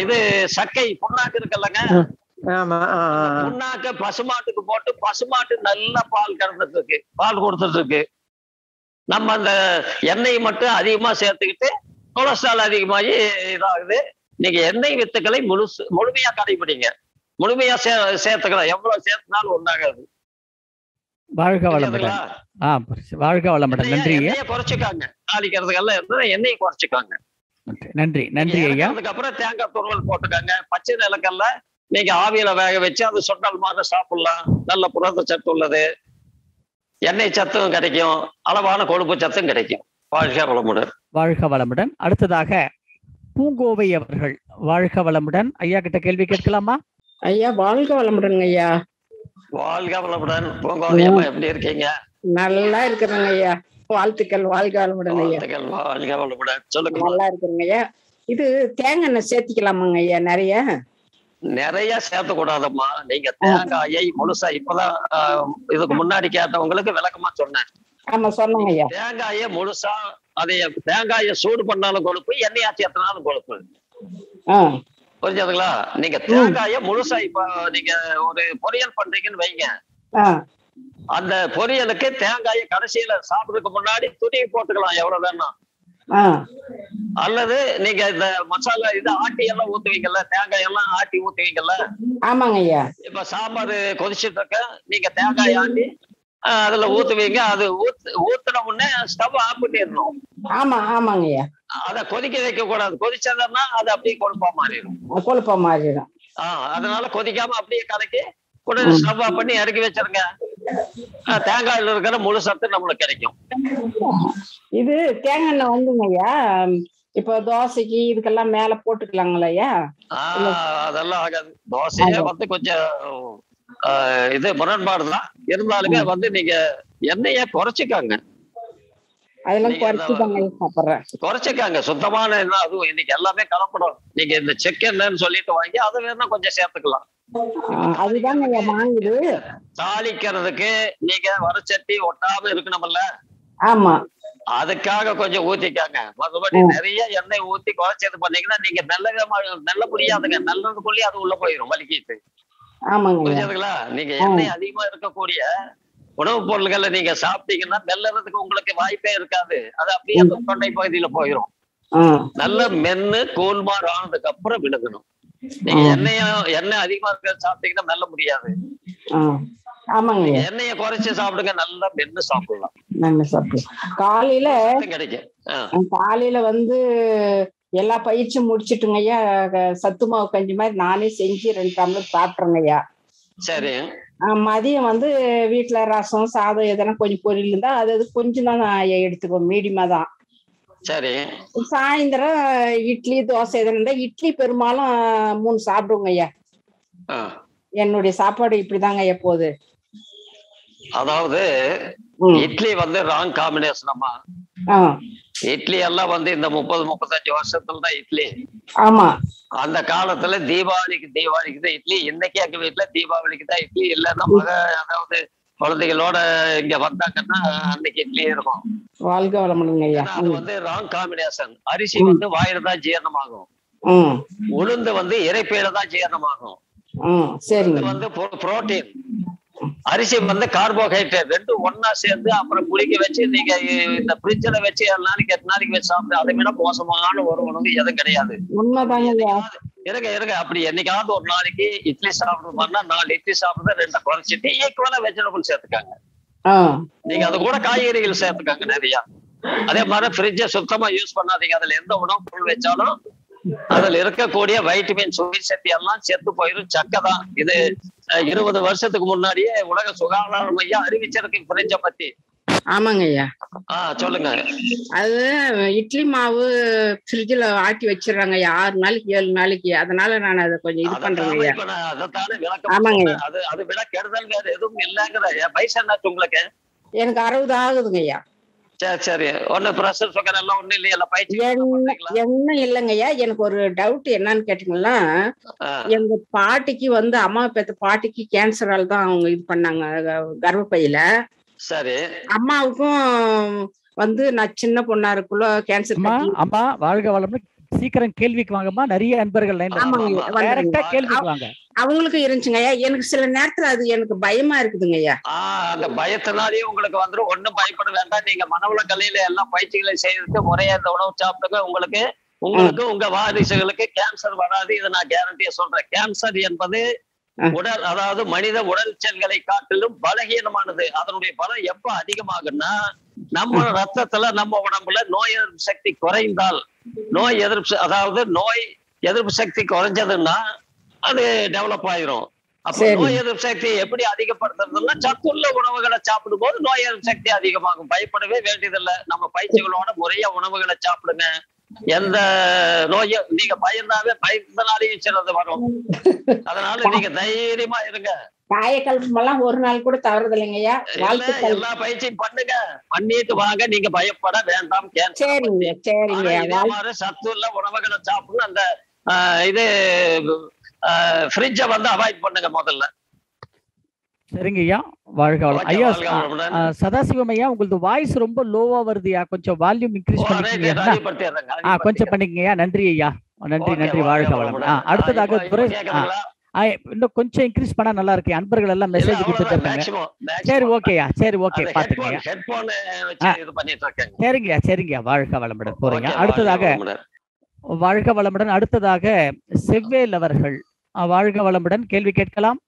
இது சக்கை புண்ணாக்கு இருக்குல்லங்க. புண்ணாக்க பசுமாட்டுக்கு போட்டு பசுமாட்டு நல்ல பால் கறந்துட்டு இருக்கு பால் கொடுத்துட்டு இருக்கு நம்ம அந்த எண்ணெய் மட்டும் அதிகமா சேர்த்துக்கிட்டு கொலஸ்ட்ரால் அதிகமாகி இதாகுது. நீங்க எண்ணெய் வித்துக்களை முழுசு முழுமையா கடைபிடிங்க முழுமையா சே சேர்த்துக்கலாம். எவ்வளவு சேர்த்துனாலும் ஒன்றாகாது. வாழ்க வளமுடன்? ஆ. வாழ்க வளமுடன். நன்றி. குறைச்சிக்காங்க. தாளிக்கிறதுக்கெல்லாம் இருந்தா எண்ணெயை குறைச்சிக்காங்க. நன்றி நன்றி. நன்றி ஐயா. இறக்குறதுக்கு அப்புறம் தேங்காய் துருவல் போட்டுக்கோங்க. பச்சை நிலக்கல்ல நீங்க ஆவியில வேக வச்சு அது சுண்டல் மாதிரி சாப்பிடலாம். நல்ல புரத சத்து உள்ளது. எண்ணெய் சத்தும் கிடைக்கும். அளவான கொழுப்பு சத்தும் கிடைக்கும். வாழ்க வளமுடன். வாழ்க வளமுடன். அடுத்ததாக பூங்கோவை அவர்கள். வாழ்க வளமுடன். ஐயா கிட்ட கேள்வி கேட்கலாமா? ஐயா வாழ்க வளமுடனுங்க ஐயா. வாழ்க வளமுடன். பூங்கோதையம்மா எப்படி இருக்கீங்க? நல்லா இருக்கிறேங்க ஐயா. வாழ்த்துக்கள் வாழ்க வளமுடன் ஐயா. வாழ்க வளமுடன். சொல்லுங்க. நல்லா இருக்கிறேங்க ஐயா. இது தேங்காய் எண்ணெய் சேர்த்திக்கலாமாங்க ஐயா நிறைய? நிறைய சேர்த்த கூடாதம்மா நீங்க தேங்காயை முழுசா இப்பதான் இதுக்கு முன்னாடி கேட்டவங்களுக்கு விளக்கமா சொன்னேன். தேங்காயை முழுசா அதை தேங்காயை சூடு பண்ணாலும் கொழுப்பு எண்ணெய் சேர்த்தனாலும் கொழுப்பு. புரிஞ்சதுங்களா? நீங்க தேங்காயை முழுசா இப்ப நீங்க ஒரு பொரியல் பண்றீங்கன்னு வைங்க. அந்த பொரியலுக்கு தேங்காயை கடைசியில சாப்பிடுறதுக்கு முன்னாடி துணி போட்டுக்கலாம் எவ்வளவு வேணும் அல்லது நீங்க இந்த மசாலா இது ஆட்டி எல்லாம் ஊத்துவீங்கல்ல தேங்காய் எல்லாம் ஆட்டி ஊத்துவீங்கல்ல ஆமாங்க ஐயா. இப்ப சாம்பார் கொதிச்சிட்டு இருக்க நீங்க தேங்காய் ஆட்டி அதுல ஊத்துவீங்க அது ஊத்து ஊத்துன உடனே ஸ்டவ் ஆஃப் பண்ணிடணும். ஆமா ஆமாங்க ஐயா. அத கொதிக்க வைக்க கூடாது. கொதிச்சதுன்னா அது அப்படியே கொழுப்பா மாறிடும். கொழுப்பா மாறிடும். ஆஹ் அதனால கொதிக்காம அப்படியே கலக்கி உடனே ஸ்டவ் ஆஃப் பண்ணி இறக்கி வச்சிருங்க. தேங்காயில இருக்கிற முழு சத்து நம்மளுக்கு கிடைக்கும். இது தேங்காய் எண்ணெய் வந்துங்க ஐயா. இப்போ தோசைக்கு இதுக்கெல்லாம் மேல போட்டுக்கலாங்களா ஐயா? அதெல்லாம் ஆகாது. தோசையே வந்து கொஞ்சம் இது முரண்பாடுதான். இருந்தாலுமே வந்து நீங்க எண்ணெய குறைச்சிக்காங்க. அதெல்லாம் குறைச்சிக்காங்க. சுத்தமான அதுவும் இன்னைக்கு எல்லாமே கலப்படம். நீங்க இந்த செக் எண்ணெய்னு சொல்லிட்டு வாங்கி அதை வேணா கொஞ்சம் சேர்த்துக்கலாம். அதுதாங்க ஐயா வாங்குது. தாளிக்கிறதுக்கு நீங்க வடச்சட்டி ஒட்டாம இருக்கணும்ல. ஆமா. அதுக்காக கொஞ்சம் ஊத்திக்காங்க. மற்றபடி நிறைய எண்ணெய் ஊத்தி குறைச்சது பண்ணீங்கன்னா நீங்க நல்ல நல்ல புரியாதுங்க. நல்லதுக்குள்ளேயே அது உள்ள போயிடும் வலிக்கிட்டு. புரியுதுங்களா நீங்க எண்ணெய் அதிகமா இருக்கக்கூடிய உணவுப் பொருள்களை நீங்க சாப்பிட்டீங்கன்னா மெல்லறதுக்கு உங்களுக்கு வாய்ப்பே இருக்காது. அது அப்படியே அந்த தொண்டை பகுதியில போயிடும் நல்ல மென்னு கூழ்மார் ஆனதுக்கு அப்புறம் விழுகணும். நீங்க. எண்ணெயும் எண்ணெய் அதிகமா இருக்க சாப்பிட்டீங்கன்னா மெல்ல முடியாது. ஆமாங்க. எண்ணெயை குறைச்சு சாப்பிடுங்க நல்லா மென்னு சாப்பிடலாம். நல்ல சாப்பிடு காலையில கிடைக்கும். காலையில வந்து எல்லா பயிற்சியும் முடிச்சிட்டுங்க ஐயா. சத்து மாவு கஞ்சி மாதிரி நானே செஞ்சு ரெண்டு டம்ளர் சாப்பிட்றேங்க ஐயா. சரி. மதியம் வந்து வீட்டுல ரசம் சாதம் எதனா கொஞ்சம் பொரியல் இருந்தா அது அது கொஞ்சம் தான் நான் எடுத்துக்குவோம் மீடியமா தான். சரி. சாயந்தரம் இட்லி தோசை எதனா இருந்தா இட்லி பெரும்பாலும் மூணு சாப்பிடுவோங்க ஐயா. என்னுடைய சாப்பாடு இப்படிதாங்க ஐயா போகுது. அதாவது. இட்லி வந்து ராங் காம்பினேஷன் அம்மா. இட்லி எல்லாம் வந்து இந்த முப்பது முப்பத்தஞ்சு வருஷத்துல தான் இட்லி. ஆமா. அந்த காலத்துல தீபாவளிக்கு தீபாவளிக்கு தான் இட்லி. இன்னைக்கு எங்க வீட்டுல தீபாவளிக்கு தான் இட்லி. இல்லைன்னா அதாவது குழந்தைகளோட இங்க வந்தாங்கன்னா அன்னைக்கு இட்லி இருக்கும். வாழ்க ஐயா. அது வந்து ராங் காம்பினேஷன் அரிசி வந்து வாயில தான் ஜீரணமாகும். உளுந்து வந்து இறைப்பையில தான் ஜீரணமாகும். சரிங்க. இது வந்து புரோட்டீன் அரிசி வந்து கார்போஹைட்ரேட் ரெண்டும் ஒண்ணா சேர்ந்து அப்புறம் குளிக்க வச்சு நீங்க இந்த ஃப்ரிட்ஜில் வச்சு ஏழு நாளைக்கு எட்டு நாளைக்கு வச்சு சாப்பிட்டு அதை விட மோசமான ஒரு உணவு எதுவும் கிடையாது. இருங்க இருங்க. அப்படி என்னைக்காவது ஒரு நாளைக்கு இட்லி சாப்பிடுறோம்னா நாலு இட்லி சாப்பிடுறத ரெண்டை குறைச்சிட்டு ஈக்குவலா வெஜிடபிள் சேர்த்துக்காங்க. நீங்க அது கூட காய்கறிகள் சேர்த்துக்காங்க நிறைய. அதே மாதிரி ஃப்ரிட்ஜை சுத்தமா யூஸ் பண்ணாதீங்க. அதுல எந்த உணவு பொருள் வச்சாலும் அதுல இருக்கக்கூடிய வைட்டமின் சுவை சக்தி எல்லாம் செத்து போயிடும் சக்கை தான் இது இருபது வருஷத்துக்கு முன்னாடியே உலக சுகாதார மையம் அறிவிச்சிருக்கு ஃப்ரிட்ஜை பத்தி. ஆமாங்க ஐயா. ஆஹ் சொல்லுங்க. அது இட்லி மாவு ஃப்ரிட்ஜில் ஆட்டி வச்சிடுறாங்க ஐயா. ஆறு நாளைக்கு ஏழு நாளைக்கு. அதனால நான் அதை கொஞ்சம் இது பண்றேங்க ஐயா. ஆமாங்க. அது அது விட கெடுதல் வேற எதுவும் இல்லைங்கிற வயசு என்னாச்சு உங்களுக்கு? எனக்கு அறுபது ஆகுதுங்க ஐயா. சரி சரி. ஒண்ணு பிரஷர் சுகர் எல்லாம் ஒண்ணு இல்லையா பயிற்சி என்ன பண்றீங்களா? என்ன இல்லைங்க ஐயா எனக்கு ஒரு டவுட் என்னன்னு கேட்டீங்கன்னா எங்க பாட்டிக்கு வந்து அம்மா பெத்த பாட்டிக்கு கேன்சரால் தான் அவங்க இது பண்ணாங்க கர்ப்பப்பையில சரி. அம்மாவுக்கும் வந்து நான் சின்ன பொண்ணா இருக்குள்ள கேன்சர் அம்மா வாழ்க வளமுடன். சீக்கிரம் கேள்விக்கு வாங்கம்மா. நிறைய அன்பர்கள். டைரக்டா கேள்விக்கு வாங்க. அவங்களுக்கும் இருந்துச்சுங்க ஐயா. எனக்கு சில நேரத்துல அது எனக்கு பயமா இருக்குதுங்க ஐயா. ஆஹ் அந்த பயத்தினாலேயே உங்களுக்கு வந்துடும் ஒண்ணும் பயப்பட வேண்டாம். நீங்க மனவள கலையில எல்லா பயிற்சிகளை செய்யறதுக்கு முறையா இந்த உணவு சாப்பிடுங்க. உங்களுக்கு உங்களுக்கு உங்க வாரிசுகளுக்கு கேன்சர் வராது. இதை நான் கேரண்டியா சொல்றேன். கேன்சர் என்பது. உடல் அதாவது மனித உடல் செல்களை காட்டிலும் பலகீனமானது. அதனுடைய பலம் எப்ப அதிகமாகுன்னா நம்ம ரத்தத்துல நம்ம உடம்புல நோய் எதிர்ப்பு சக்தி குறைந்தால் நோய் எதிர்ப்பு அதாவது நோய் எதிர்ப்பு சக்தி குறைஞ்சதுன்னா அது டெவலப் ஆயிரும். அப்ப. நோய் எதிர்ப்பு சக்தியை எப்படி அதிகப்படுத்துறதுன்னா சத்துள்ள உணவுகளை சாப்பிடும் போது நோய் எதிர்ப்பு சக்தி அதிகமாகும். பயப்படவே வேண்டியதில்லை. நம்ம பயிற்சிகளோட முறையா உணவுகளை சாப்பிடுங்க. எந்த நோயும் நீங்க பயந்தாவே பயந்தனாலேயும் சிலது வரும். அதனால நீங்க தைரியமா இருங்க. காயக்கல்பம் எல்லாம் ஒரு நாள் கூட தவறுது இல்லைங்க ஐயா இல்ல, வாழ்த்துக்கள் எல்லா பயிற்சியும் பண்ணுங்க. பண்ணிட்டு வாங்க. நீங்க பயப்பட வேண்டாம். சரிங்க சரிங்க சத்துள்ள உணவுகளை சாப்பிடணும். அந்த இது ஃப்ரிட்ஜை வந்து அவாய்ட் பண்ணுங்க முதல்ல. சரிங்க ஐயா வாழ்க ஐயா சதாசிவம் ஐயா உங்களது வாய்ஸ் ரொம்ப லோவா வருதுயா கொஞ்சம் வால்யூம் இன்க்ரீஸ் பண்ணிக்கீங்க ஆ கொஞ்சம் அதிகப்படுத்திடுறேங்க. பண்ணிக்கங்கய்யா நன்றி ஐயா. நன்றி நன்றி வாழ்க வளம் அடுத்ததாக துரை இன்னும் கொஞ்சம் இன்க்ரீஸ் பண்ணா நல்லா இருக்கு. அன்பர்கள் எல்லாம் மெசேஜ் கொடுத்துட்டு சரி. ஓகேயா சரி ஓகே பாத்துக்கங்க. சரிங்கய்யா சரிங்கய்யா வாழ்க வளமுடன். போறீங்க. அடுத்ததாக வாழ்க வளமுடன். அடுத்ததாக செவ்வேல் அவர்கள். வாழ்க வளமுடன். கேள்வி கேட்கலாம்.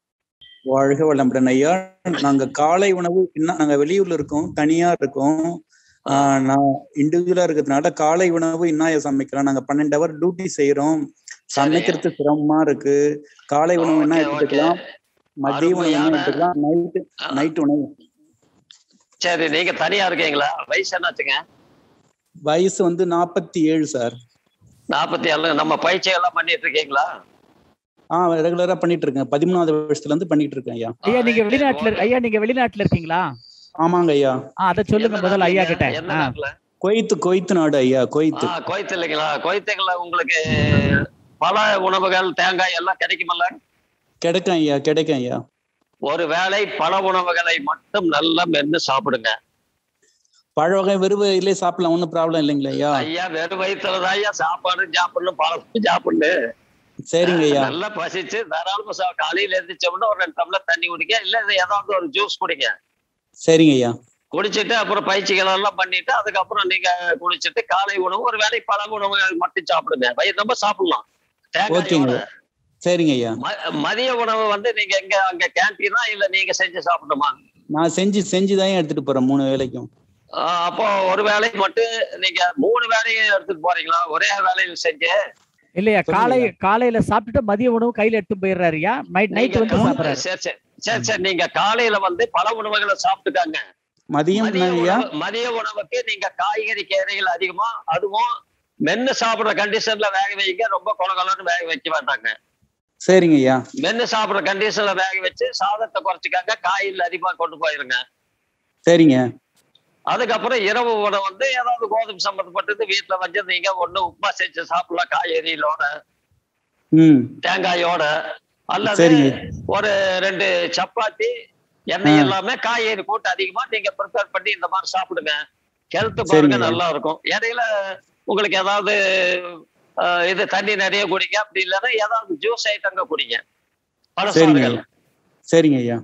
வாழ்க வளமுடன் ஐயா. நாங்க காலை உணவு இன்னும் நாங்க வெளியூர்ல இருக்கோம் தனியா இருக்கோம். ஆஹ் நான் இண்டிவிஜுவலா இருக்கிறதுனால காலை உணவு இன்னும் சமைக்கலாம். நாங்க பன்னெண்டு ஹவர் டியூட்டி செய்யறோம் சமைக்கிறது சிரமமா இருக்கு. காலை உணவு என்ன. எடுத்துக்கலாம். மதிய உணவு என்ன எடுத்துக்கலாம். நைட்டு நைட் உணவு. சரி நீங்க தனியா இருக்கீங்களா? வயசு என்னாச்சுங்க? வயசு வந்து நாற்பத்தி ஏழு சார். நாற்பத்தி ஏழு நம்ம பயிற்சி எல்லாம் பண்ணிட்டு இருக்கீங்களா? ஆஹ் ரெகுலரா பண்ணிட்டு இருக்கேன் பதிமூணாவது வருஷத்துல இருந்து பண்ணிட்டு இருக்கேன் ஐயா. ஐயா நீங்க ஆ, வெளிநாட்டுல. ஐயா நீங்க வெளிநாட்டுல இருக்கீங்களா? ஆமாங்க ஐயா. ஆ அதை சொல்லுங்க முதல்ல ஐயா கிட்ட. ஆ, கொய்த்து கொய்த்து நாடு ஐயா கொய்த்து. ஆ, கொய்த்து இல்லைங்களா? கொய்த்துங்கள உங்களுக்கு பல உணவுகள் தேங்காய் எல்லாம் கிடைக்குமல்ல? கிடைக்கும் ஐயா கிடைக்கும் ஐயா. ஒரு வேளை பல உணவுகளை மட்டும் நல்லா மென்னு சாப்பிடுங்க. பழ வகை வெறும் வகையிலே சாப்பிடலாம் ஒன்றும் ப்ராப்ளம் இல்லைங்களா ஐயா. ஐயா வெறும் வயிற்றுலதான் ஐயா சாப்பாடு சாப்பிடணும் பழம் சாப்பிடணும். சரிங்க ஐயா. நல்லா பசிச்சு தாராளமா சா- காலையில எழுந்திரிச்சோம்னா ஒரு ரெண்டு டம்ளர் தண்ணி குடிங்க இல்ல ஏதாவது ஒரு ஜூஸ் குடிங்க. சரிங்க ஐயா. குடிச்சிட்டு அப்புறம் பயிற்சிகள் எல்லாம் பண்ணிட்டு அதுக்கப்புறம் நீங்க குடிச்சிட்டு காலை உணவு ஒரு வேளை பழ உணவுகள் மட்டும் சாப்பிடுங்க. வயிறு ரொம்ப சாப்பிடலாம். ஓகேங்க. சரிங்க ஐயா. மதிய உணவு வந்து நீங்க எங்க அங்க கேண்டீனா இல்ல நீங்க செஞ்சு சாப்பிடணுமா? நான் செஞ்சு செஞ்சு தான் எடுத்துட்டு போறேன் மூணு வேளைக்கும். ஆஹ் அப்போ ஒரு வேலைக்கு மட்டும் நீங்க மூணு வேலையும் எடுத்துட்டு போறீங்களா? ஒரே வேலையில் செஞ்சு? இல்லையா காலை. காலையில சாப்பிட்டுட்டு மதிய உணவு கையில எடுத்து போயிடுறாருயா நைட் நைட் வந்து சாப்பிடுறாரு. சரி சரி சரி சரி நீங்க காலையில வந்து பல உணவுகளை சாப்பிட்டுக்காங்க. மதியம் மதிய உணவுக்கு நீங்க காய்கறி கீரைகள் அதிகமா அதுவும் மென்னு சாப்பிடுற கண்டிஷன்ல வேக வைங்க ரொம்ப கொல கொலன்னு வேக வைக்க வேண்டாங்க சரிங்க ஐயா. மென்னு சாப்பிடுற கண்டிஷன்ல வேக வச்சு சாதத்தை குறைச்சிக்காங்க காயில் அதிகமா கொண்டு போயிருங்க. சரிங்க. அதுக்கப்புறம் இரவு உணவு வந்து ஏதாவது கோதுமை சம்பந்தப்பட்டது வீட்டுல வச்சு நீங்க ஒண்ணு உப்புமா செஞ்சு சாப்பிடலாம் காய்கறிகளோட தேங்காயோட அல்லது. ஒரு ரெண்டு சப்பாத்தி எண்ணெய். எல்லாமே காய்கறி போட்டு அதிகமா நீங்க ப்ரிப்பேர் பண்ணி இந்த மாதிரி சாப்பிடுங்க. ஹெல்த். பாருங்க நல்லா இருக்கும் இடையில உங்களுக்கு ஏதாவது இது தண்ணி நிறைய குடிங்க அப்படி இல்லைன்னா ஏதாவது ஜூஸ் ஐட்டங்க குடிங்க. பழசாறுகள் சரிங்க ஐயா.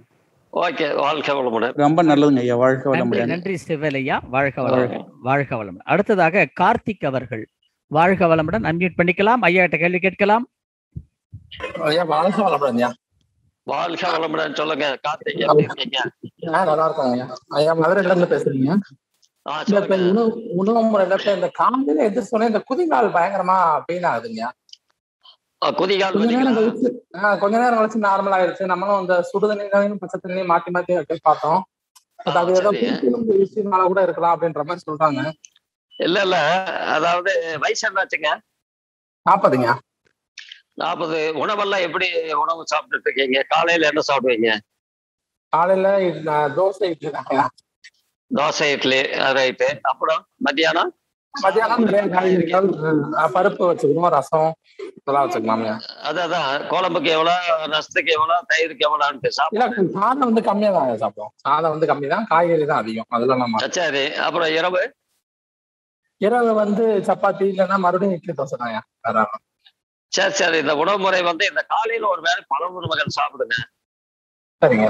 ஓகே வாழ்க்கை வளமுடன். ரொம்ப நல்லதுங்க ஐயா வாழ்க்கை நன்றி வளமுடன். நன்றி சிவலையா வாழ்க வளமுடன். வாழ்க வளமுடன். அடுத்ததாக கார்த்திக் அவர்கள். வாழ்க வளமுடன். அன்மியூட் பண்ணிக்கலாம். ஐயா கிட்ட கேள்வி கேட்கலாம். ஐயா வாழ்க வளமுடன் ஐயா. வாழ்க வளமுடன் சொல்லுங்க. கார்த்திக் நல்லா இருக்காங்க ஐயா. ஐயா மதுரையில இருந்து பேசுறீங்க. உணவு உணவு முறையில இந்த காலையில எதிர்த்து இந்த குதிங்கால் பயங்கரமா பெயின் ஆகுதுங்க கொஞ்ச நேரம் கழிச்சு நார்மல் ஆயிடுச்சு. நம்மளும் இந்த சுடு தண்ணியும் பச்சை தண்ணியும் மாத்தி மாத்தி வைக்க பார்த்தோம். அது ஏதோ விஷயமால கூட இருக்கலாம் அப்படின்ற மாதிரி சொல்றாங்க. இல்ல இல்ல. அதாவது வயசு என்னாச்சுங்க? நாற்பதுங்க நாற்பது உணவெல்லாம் எப்படி உணவு சாப்பிட்டுட்டு இருக்கீங்க காலையில என்ன சாப்பிடுவீங்க? காலையில தோசை இட்லி தோசை இட்லி. ரைட்டு அப்புறம் மத்தியானம்? மத்தியானம் பருப்பு வச்சுக்கணும் ரசம் இதெல்லாம் வச்சுக்கலாம்ங்க அதான். குழம்புக்கு எவ்வளவு ரசத்துக்கு எவ்வளவு தயிருக்கு எவ்வளோன்ட்டு இல்ல சாப்பிடும் சாதம் வந்து கம்மியா தான் சாப்பிடுவோம். சாதம் வந்து கம்மி தான் காய்கறி தான் அதிகம். அதுல நம்ம சரி அப்புறம் இரவு? இரவு வந்து சப்பாத்தி இல்லைன்னா மறுபடியும் இட்லி தோசை தான். சரி சரி. இந்த உணவு முறை வந்து இந்த காலையில ஒரு வேளை பல உணவுகள் சாப்பிடுங்க. சரிங்க.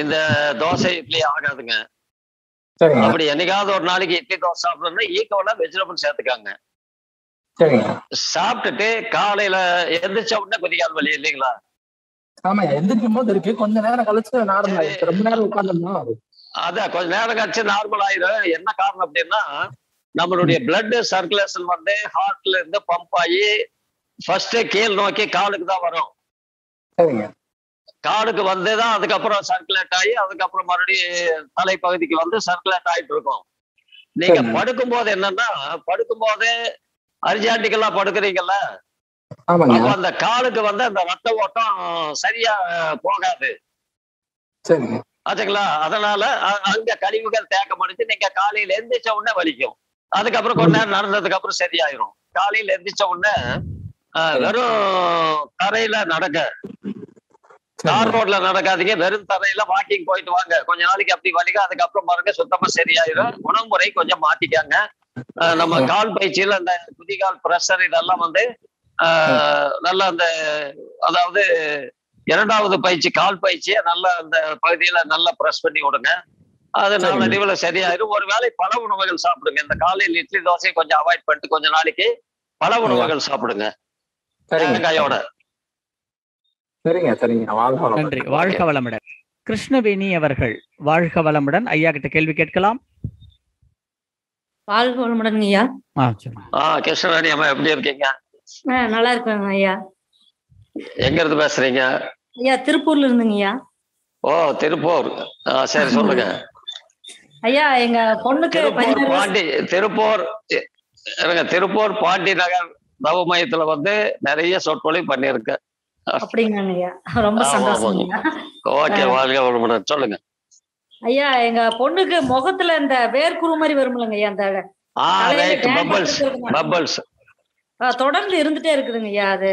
இந்த தோசை இட்லி ஆகாதுங்க. அப்படி என்னைக்காவது ஒரு நாளைக்கு இட்லி தோசை சாப்பிடணும்னா ஈக்குவலா வெஜிடபிள் சேர்த்துக்காங்க. சரிங்க. சாப்பிட்டுட்டு காலையில எந்திரிச்ச உடனே குதிகால் வலி இல்லைங்களா? ஆமா எந்திரிக்கும் போது இருக்கு. கொஞ்ச நேரம் கழிச்சு நார்மல் ஆயிடுச்சு ரொம்ப நேரம் உட்கார்ந்தோம்னா. அதான் கொஞ்ச நேரம் கழிச்சு நார்மல் ஆயிரும் என்ன காரணம் அப்படின்னா நம்மளுடைய பிளட் சர்க்குலேஷன் வந்து ஹார்ட்ல இருந்து பம்ப் ஆகி ஃபர்ஸ்ட் கீழ் நோக்கி காலுக்கு தான் வரும். காலுக்கு வந்து தான் அதுக்கப்புறம் சர்க்குலேட் ஆகி அதுக்கப்புறம் மறுபடியும் தலைப்பகுதிக்கு வந்து சர்க்குலேட் ஆயிட்டு இருக்கும். நீங்க. படுக்கும் போது என்னன்னா படுக்கும் போது அரிஜாண்டிக்கலா படுக்கிறீங்கல்ல அப்ப அந்த காலுக்கு வந்து அந்த ரத்த ஓட்டம் சரியா போகாது. ஆச்சுங்களா? அதனால அங்க கழிவுகள் தேக்கம் அடிச்சு நீங்க காலையில எந்திரிச்ச உடனே வலிக்கும். அதுக்கப்புறம் கொஞ்ச நேரம் நடந்ததுக்கு அப்புறம் சரியாயிரும். காலையில எந்திரிச்ச உடனே வெறும் தரையில நடக்க தார் சரிங்க ரோட்ல நடக்காதீங்க. வெறும் தரையில வாக்கிங் போயிட்டு வாங்க. கொஞ்ச நாளைக்கு அப்படி வலிக்க. அதுக்கப்புறம் பாருங்க சுத்தமா சரியாயிரும். உணவு முறை கொஞ்சம் மாத்திக்காங்க நம்ம கால் பயிற்சியில அந்த குதிகால் பிரஷர் இதெல்லாம் வந்து நல்ல அந்த அதாவது இரண்டாவது பயிற்சி கால் பயிற்சியை நல்ல அந்த பகுதியில நல்லா பிரஸ் பண்ணி விடுங்க. அது சரிங்க. நாளடைவுல சரியாயிரும். ஒருவேளை பல உணவுகள் சாப்பிடுங்க. இந்த காலையில் இட்லி தோசை கொஞ்சம் அவாய்ட் பண்ணிட்டு கொஞ்ச நாளைக்கு பல உணவுகள் சாப்பிடுங்க. தேங்காயோட. சரிங்க சரிங்க. வாழ்க. நன்றி. வாழ்க வளமுடன். கிருஷ்ணவேணி அவர்கள் வாழ்க வளமுடன். ஐயா கிட்ட கேள்வி கேட்கலாம். வாழ்க வளமுடன் ஐயா. கிருஷ்ணராணி அம்மா எப்படி இருக்கீங்க? நல்லா இருக்கேங்க ஐயா. எங்க இருந்து பேசுறீங்க? ஐயா திருப்பூர்ல இருந்துங்க ஐயா. ஓ திருப்பூர். சரி சொல்லுங்க. ஐயா எங்க பொண்ணுக்கு பாண்டி திருப்பூர் இருங்க திருப்பூர் பாண்டி நகர் தவ மையத்துல வந்து நிறைய சொற்பொழிவு பண்ணியிருக்கேன் அப்படிங்களாங்க ஐயா ரொம்ப சந்தோஷம் ஓகே வாழ்க சொல்லுங்க. ஐயா எங்க பொண்ணுக்கு முகத்துல இந்த வேர்க்குரு மாதிரி வரும்லங்க ஐயா அந்த பபிள்ஸ் தொடர்ந்து இருந்துட்டே இருக்குதுங்க ஐயா அது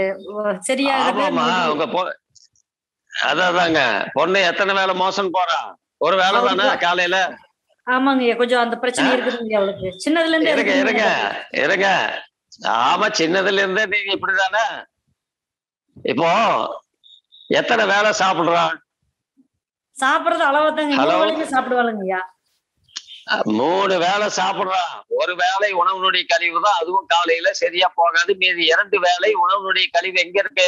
ஆமாமா உங்க பொ அதாதாங்க. பொண்ணு எத்தனை வேலை மோசம் போறா? ஒரு வேலை தானே காலையில? ஆமாங்க ஐயா கொஞ்சம் அந்த பிரச்சனை இருக்குதுங்க அவளுக்கு. சின்னதுல இருந்து இருங்க இருங்க இருங்க. ஆமா சின்னதுல இருந்தே நீங்க இப்படிதானே? இப்போ எத்தனை வேலை சாப்பிடுறான்? சாப்பிடுறது அளவா தாங்க Hello? மூணு வேளை சாப்பிடுறான். ஒரு வேளை உணவுனுடைய கழிவு தான் அதுவும் காலையில சரியா போகாது. மீதி இரண்டு வேளை உணவுனுடைய கழிவு எங்க இருக்கு?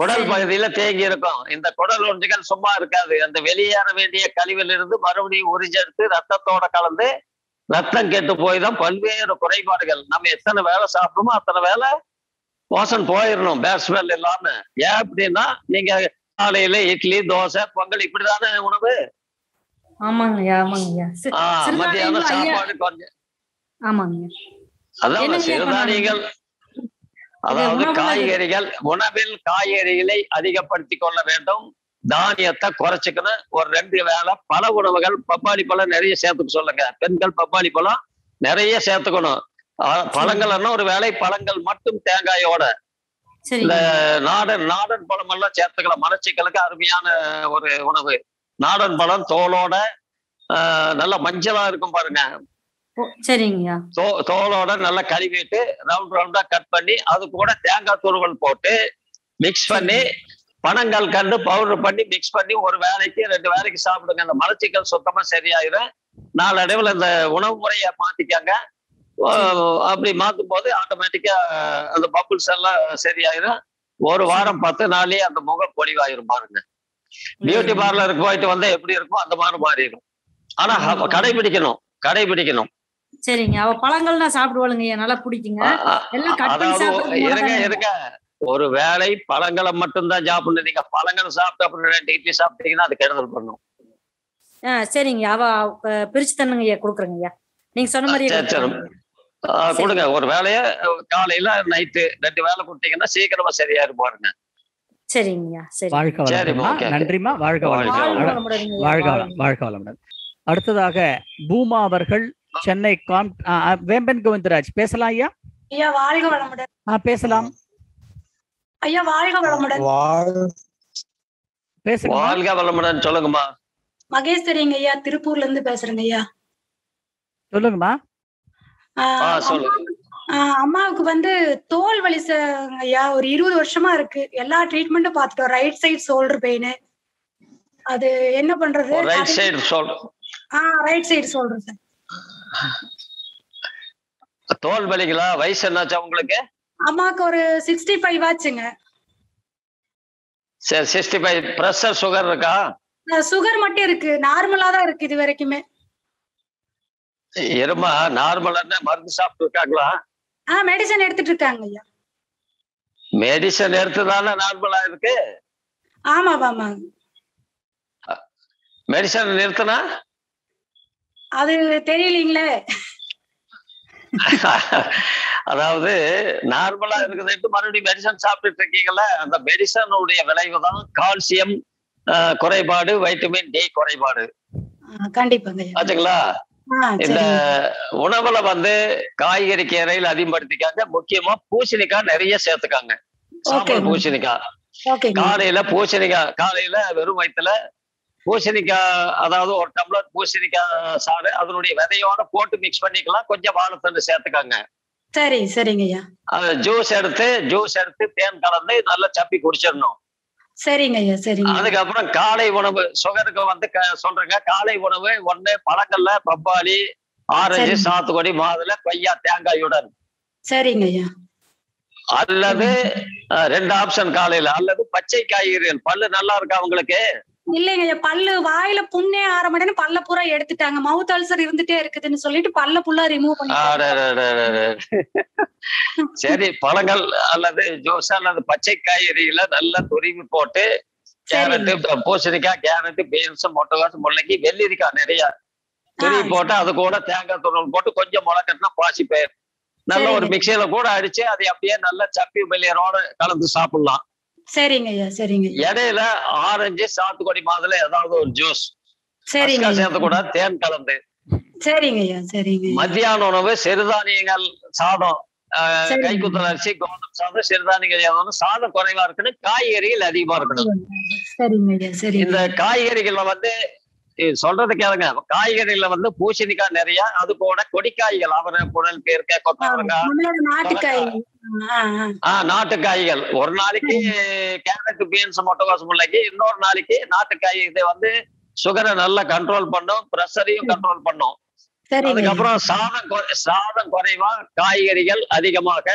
குடல். பகுதியில தேங்கி இருக்கும். இந்த குடல் உறிஞ்சுகள் சும்மா இருக்காது. அந்த வெளியேற வேண்டிய கழிவில் இருந்து மறுபடியும் உறிஞ்செடுத்து ரத்தத்தோட கலந்து ரத்தம் கெட்டு போய் தான் பல்வேறு குறைபாடுகள். நம்ம எத்தனை வேலை சாப்பிடுமோ அத்தனை வேலை மோசம் போயிடணும் பேட் ஸ்மெல் இல்லாம. ஏன் அப்படின்னா நீங்க காலையில இட்லி தோசை பொங்கல் இப்படிதானே உணவு? மத்தியானம் சாப்பாடு கொஞ்சம். என்னங்க சிறுதானியங்கள் அதாவது காய்கறிகள் உணவில் காய்கறிகளை அதிகப்படுத்தி கொள்ள வேண்டும். தானியத்தை குறைச்சிக்கணும். ஒரு ரெண்டு வேளை பல உணவுகள் பப்பாளி பழம் நிறைய சேர்த்துக்க சொல்லுங்க. பெண்கள் பப்பாளி பழம் நிறைய சேர்த்துக்கணும். பழங்கள்னா ஒரு வேளை பழங்கள் மட்டும் தேங்காயோட. இந்த சரிங்க நாடன் நாடன் பழம் எல்லாம் சேர்த்துக்கலாம் மலச்சிக்கலுக்கு அருமையான ஒரு உணவு. நாடன் பழம் தோலோட நல்ல மஞ்சளா இருக்கும் பாருங்க. தோ தோலோட நல்லா கழுவிட்டு ரவுண்ட் ரவுண்டா கட் பண்ணி அது கூட தேங்காய் துருவல் போட்டு மிக்ஸ் பண்ணி பனங்கள் கண்டு பவுடர் பண்ணி மிக்ஸ் பண்ணி ஒரு வேலைக்கு ரெண்டு வேலைக்கு சாப்பிடுங்க. அந்த மலச்சிக்கல் சுத்தமா சரியாயிரும். நாளடைவில் இந்த உணவு முறையை மாத்திக்கங்க. அப்படி மாத்தும் போது ஆட்டோமேட்டிக்கா அந்த பப்புள்ஸ் எல்லாம் சரியாயிரும். ஒரு வாரம் பத்து நாள்லயே அந்த முகம் பொலிவாயிரும் பாருங்க. பியூட்டி பார்லருக்கு போயிட்டு வந்தா எப்படி இருக்கும் அந்த மாதிரி மாறிடும். ஆனா கடைபிடிக்கணும் கடைபிடிக்கணும். சரிங்க. அவ பழங்கள்னா சாப்பிடுவாளுங்கய்யா நல்லா பிடிக்குங்க. இருங்க. இருங்க. ஒரு வேளை பழங்களை மட்டும்தான் சாப்பிடணும். நீங்க பழங்கள் சாப்பிட்டு அப்புறம் ரெண்டு இட்லி சாப்பிட்டீங்கன்னா அது கெடுதல் பண்ணும். சரிங்க. அவ பிரிச்சு தண்ணுங்கய்யா கொடுக்குறேங்கய்யா நீங்க சொன்ன மாதிரியே கொடுங்க. ஒரு வேலைய காலையில நைட்டு ரெண்டு வேலை கொடுத்தீங்கன்னா சீக்கிரமா சரியாயிரும் பாருங்க சரிங்கய்யா சரி. வாழ்க ஓகே. நன்றிமா வாழ்க வளம் வாழ்க. வாழ்க வளமுடன். அடுத்ததாக பூமா அவர்கள் சென்னை காம் வேம்பன் கோவிந்தராஜ். பேசலாம் ஐயா? ஐயா வாழ்க வளமுடன். ஆ பேசலாம். ஐயா வாழ்க வளமுடன். பேசுங்க வாழ்க வளமுடன். சொல்லுங்கம்மா. மகேஸ்வரிங்க ஐயா திருப்பூர்ல இருந்து பேசுறேங்க ஐயா. சொல்லுங்கம்மா. அம்மாவுக்கு- வந்து தோல் வலி ஐயா ஒரு இருபது வருஷமா இருக்கு. எல்லா ட்ரீட்மெண்ட்டும் பார்த்துட்டோம் ரைட் சைடு ஷோல்டர் பெயின் அது என்ன பண்றது? ரைட் சைடு சொல் ஆஹ் ரைட் சைடு ஷோல்டர் சார் தோல் வலிங்களா வயசு என்னாச்சா உங்களுக்கு அம்மாவுக்கு ஒரு சிக்ஸ்டி ஃபைவ் ஆச்சுங்க. சரி சிக்ஸ்டி ஃபைவ் ப்ரெஷர் சுகர் இருக்கா சுகர் மட்டும் இருக்கு. நார்மலா தான் இருக்கு இது வரைக்குமே. இருமா நார்மலான மருந்து சாப்பிட்டு இருக்காங்களா? ஆஹ் மெடிசன் எடுத்துட்டு இருக்காங்க ஐயா. மெடிசன் எடுத்ததால நார்மலா இருக்கு? ஆமா ஆமா மெடிசன் நிறுத்தினா? அது தெரியலீங்களே. அதாவது நார்மலா இருக்குதுன்ட்டு மறுபடியும் மெடிசன் சாப்பிட்டுட்டு இருக்கீங்கல்ல அந்த மெடிசனுடைய விளைவு தான் கால்சியம் குறைபாடு வைட்டமின் டி குறைபாடு. கண்டிப்பாங்க ஆச்சுங்களா? இந்த உணவுல வந்து காய்கறி கீரையில் அதிகப்படுத்திக்காங்க. முக்கியமா பூசணிக்காய் நிறைய சேர்த்துக்காங்க. Okay. பூசணிக்காய். காலையில பூசணிக்காய் காலையில வெறும் வயிற்றுல பூசணிக்காய் அதாவது ஒரு டம்ளர் பூசணிக்காய் சாறு அதனுடைய விதையோட போட்டு மிக்ஸ் பண்ணிக்கலாம். கொஞ்சம் வாழைத்தண்டு சேர்த்துக்காங்க. சரி சரிங்க ஜூஸ் எடுத்து ஜூஸ் எடுத்து தேன் கலந்து நல்லா சப்பி குடிச்சிடணும். சரிங்க ஐயா சரிங்க. அதுக்கப்புறம் காலை உணவு சுகருக்கு வந்து சொல்றேங்க. காலை உணவு ஒண்ணு பழங்கள்ல பப்பாளி ஆரஞ்சு. சாத்துக்குடி மாதுளை கொய்யா தேங்காயுடன். சரிங்க ஐயா. அல்லது ரெண்டு ஆப்ஷன் காலையில. அல்லது பச்சை காய்கறிகள். பல்லு நல்லா இருக்கா உங்களுக்கு? இல்லைங்க பல்லு வாயில புண்ணே ஆரம்படன்னு பல்ல பூரா எடுத்துட்டாங்க மவுத் அல்சர் இருந்துட்டே இருக்குதுன்னு சொல்லிட்டு பல்ல புல்லா ரிமூவ் அடடடடட. சரி பழங்கள் அல்லது ஜூஸ் அல்லது பச்சை காய்கறிகளை நல்லா துருவி போட்டு கேரட்டு பூசணிக்காய் கேரட்டு பீன்ஸ் முட்டைகாசு முள்ளங்கி வெள்ளரிக்காய் நிறைய துருவி. போட்டு அது கூட தேங்காய் துருவல் போட்டு கொஞ்சம் முளைக்கட்டினா பாசி பயிர் நல்ல ஒரு. மிக்சியில கூட அடிச்சு அதை அப்படியே நல்லா சப்பி வெளியரோட கலந்து சாப்பிடலாம் சரிங்க ஐயா சரிங்க இடையில ஆரஞ்சு சாத்துக்குடி மாதுளை ஏதாவது ஒரு ஜூஸ். சரிங்க ஐயா. சேர்த்து கூட தேன் கலந்து. சரிங்க ஐயா சரிங்க மத்தியான உணவு சிறுதானியங்கள் சாதம். கைக்குத்தல் அரிசி கோதுமை சாதம் சிறுதானியங்கள் ஏதாவது சாதம் குறைவா இருக்கணும் காய்கறிகள் அதிகமா இருக்கணும். இந்த காய்கறிகள்ல வந்து சொல்றது கேளுங்க காய்கறிகள்ல வந்து பூசணிக்காய் நிறைய அது கூட கொடிக்காய்கள் அவரை புடல் பேர்க்க கொத்தவரங்காய். ஆஹ் நாட்டு காய்கள் ஒரு நாளைக்கு கேரட் பீன்ஸ் முட்டைகோசு முல்லைக்கு இன்னொரு நாளைக்கு நாட்டுக்காய். இது வந்து சுகரை நல்லா கண்ட்ரோல் பண்ணும் ப்ரெஷரையும் கண்ட்ரோல் பண்ணும். அதுக்கப்புறம் சாதம் சாதம் குறைவா காய்கறிகள் அதிகமாக.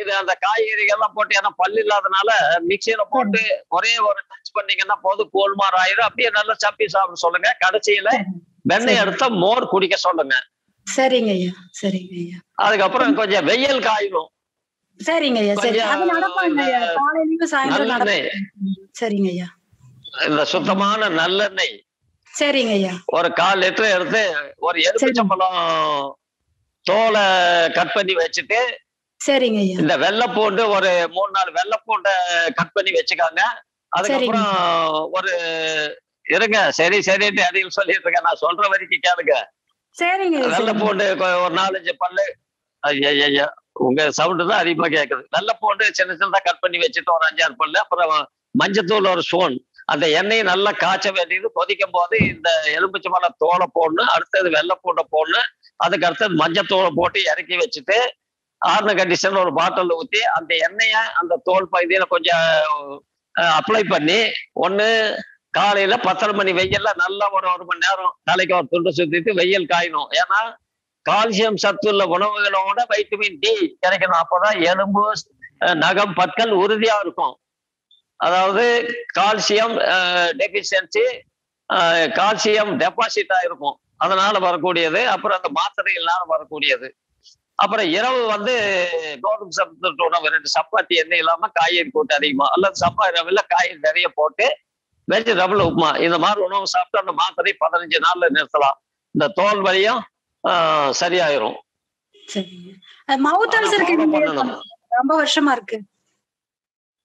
இது அந்த காய்கறிகள் எல்லாம் போட்டு ஏன்னா பல்லு இல்லாதனால மிக்சியில போட்டு ஒரே ஒரு பண்ணீங்கன்னா போதும் கோல்மார் ஆயிரும். அப்படியே நல்லா சப்பி சாப்பிட சொல்லுங்க. கடைசியில வெண்ணெய். எடுத்த மோர் குடிக்க சொல்லுங்க. சரிங்க ஐயா. சரிங்க ஐயா. அதுக்கப்புறம் கொஞ்சம் வெயில் காயணும். சரிங்க ஐயா. சரி. அது நடப்பாங்க ஐயா. காலையிலயும் சாயந்தரம் நடப்பாங்க சரிங்க ஐயா. இந்த சுத்தமான நல்லெண்ணெய். சரிங்க ஐயா. ஒரு கால் லிட்டர் எடுத்து ஒரு எலுமிச்சம்பழம் தோலை கட் பண்ணி வச்சுட்டு சரிங்க ஐயா. இந்த வெள்ளைப்பூண்டு ஒரு மூணு நாலு வெள்ளைப்பூண்டை கட் பண்ணி வச்சுக்காங்க. அதுக்கப்புறம் ஒரு இருங்க சரி சரின்ட்டு அடியில் சொல்லிட்டு இருக்கேன் நான் சொல்ற வரைக்கும் கேளுங்க. வெள்ளைப்பூண்டு கொ- ஒரு நாலஞ்சு பல்லு. ஐயா உங்க சவுண்டு தான் அதிகமா கேக்குது. வெள்ளைப்பூண்டு சின்ன சின்னதா கட் பண்ணி வச்சுட்டு ஒரு அஞ்சாறு பல்லு. அப்புறம் மஞ்சத்தூள் ஒரு ஸ்பூன். அந்த எண்ணெயை நல்லா காய்ச்ச வேண்டியது. கொதிக்கும் போது இந்த எலுமிச்சம்பழ தோலை போடணும். அடுத்தது வெள்ளைப்பூண்டை போடணும். அதுக்கு அடுத்தது மஞ்சத்தூளை போட்டு இறக்கி வச்சுட்டு ஆறுன கண்டிஷன் ஒரு பாட்டில் ஊத்தி அந்த எண்ணெயை அந்த தோல் பகுதியில கொஞ்சம் அப்ளை பண்ணி ஒன்று காலையில பத்தரை மணி வெயில்ல நல்லா ஒரு ஒரு மணி நேரம் தலைக்கு ஒரு துண்டு சுத்திட்டு வெயில் காயணும். ஏன்னா கால்சியம் சத்து உள்ள உணவுகளோட வைட்டமின் டி கிடைக்கணும். அப்போதான் எலும்பு நகம் பற்கள் உறுதியா இருக்கும். அதாவது கால்சியம் டெபிஷியன்சி கால்சியம் டெபாசிட் ஆயிருக்கும். அதனால வரக்கூடியது. அப்புறம் அந்த மாத்திரை இல்லாத வரக்கூடியது. அப்புறம் இரவு வந்து கோதுமை சத்து உணவு ரெண்டு சப்பாத்தி எண்ணெய் இல்லாம காய்கறி கூட்டு அதிகமா. அல்லது சப்பாத்தி ரவில காய்கறி நிறைய போட்டு வெஜிடபிள் உப்புமா. இந்த மாதிரி உணவு சாப்பிட்டு அந்த மாத்திரை பதினஞ்சு நாள்ல நிறுத்தலாம். இந்த தோல் வலியும் ஆஹ், சரியாயிரும். மவுத் பண்ணணும். ரொம்ப வருஷமா இருக்கு.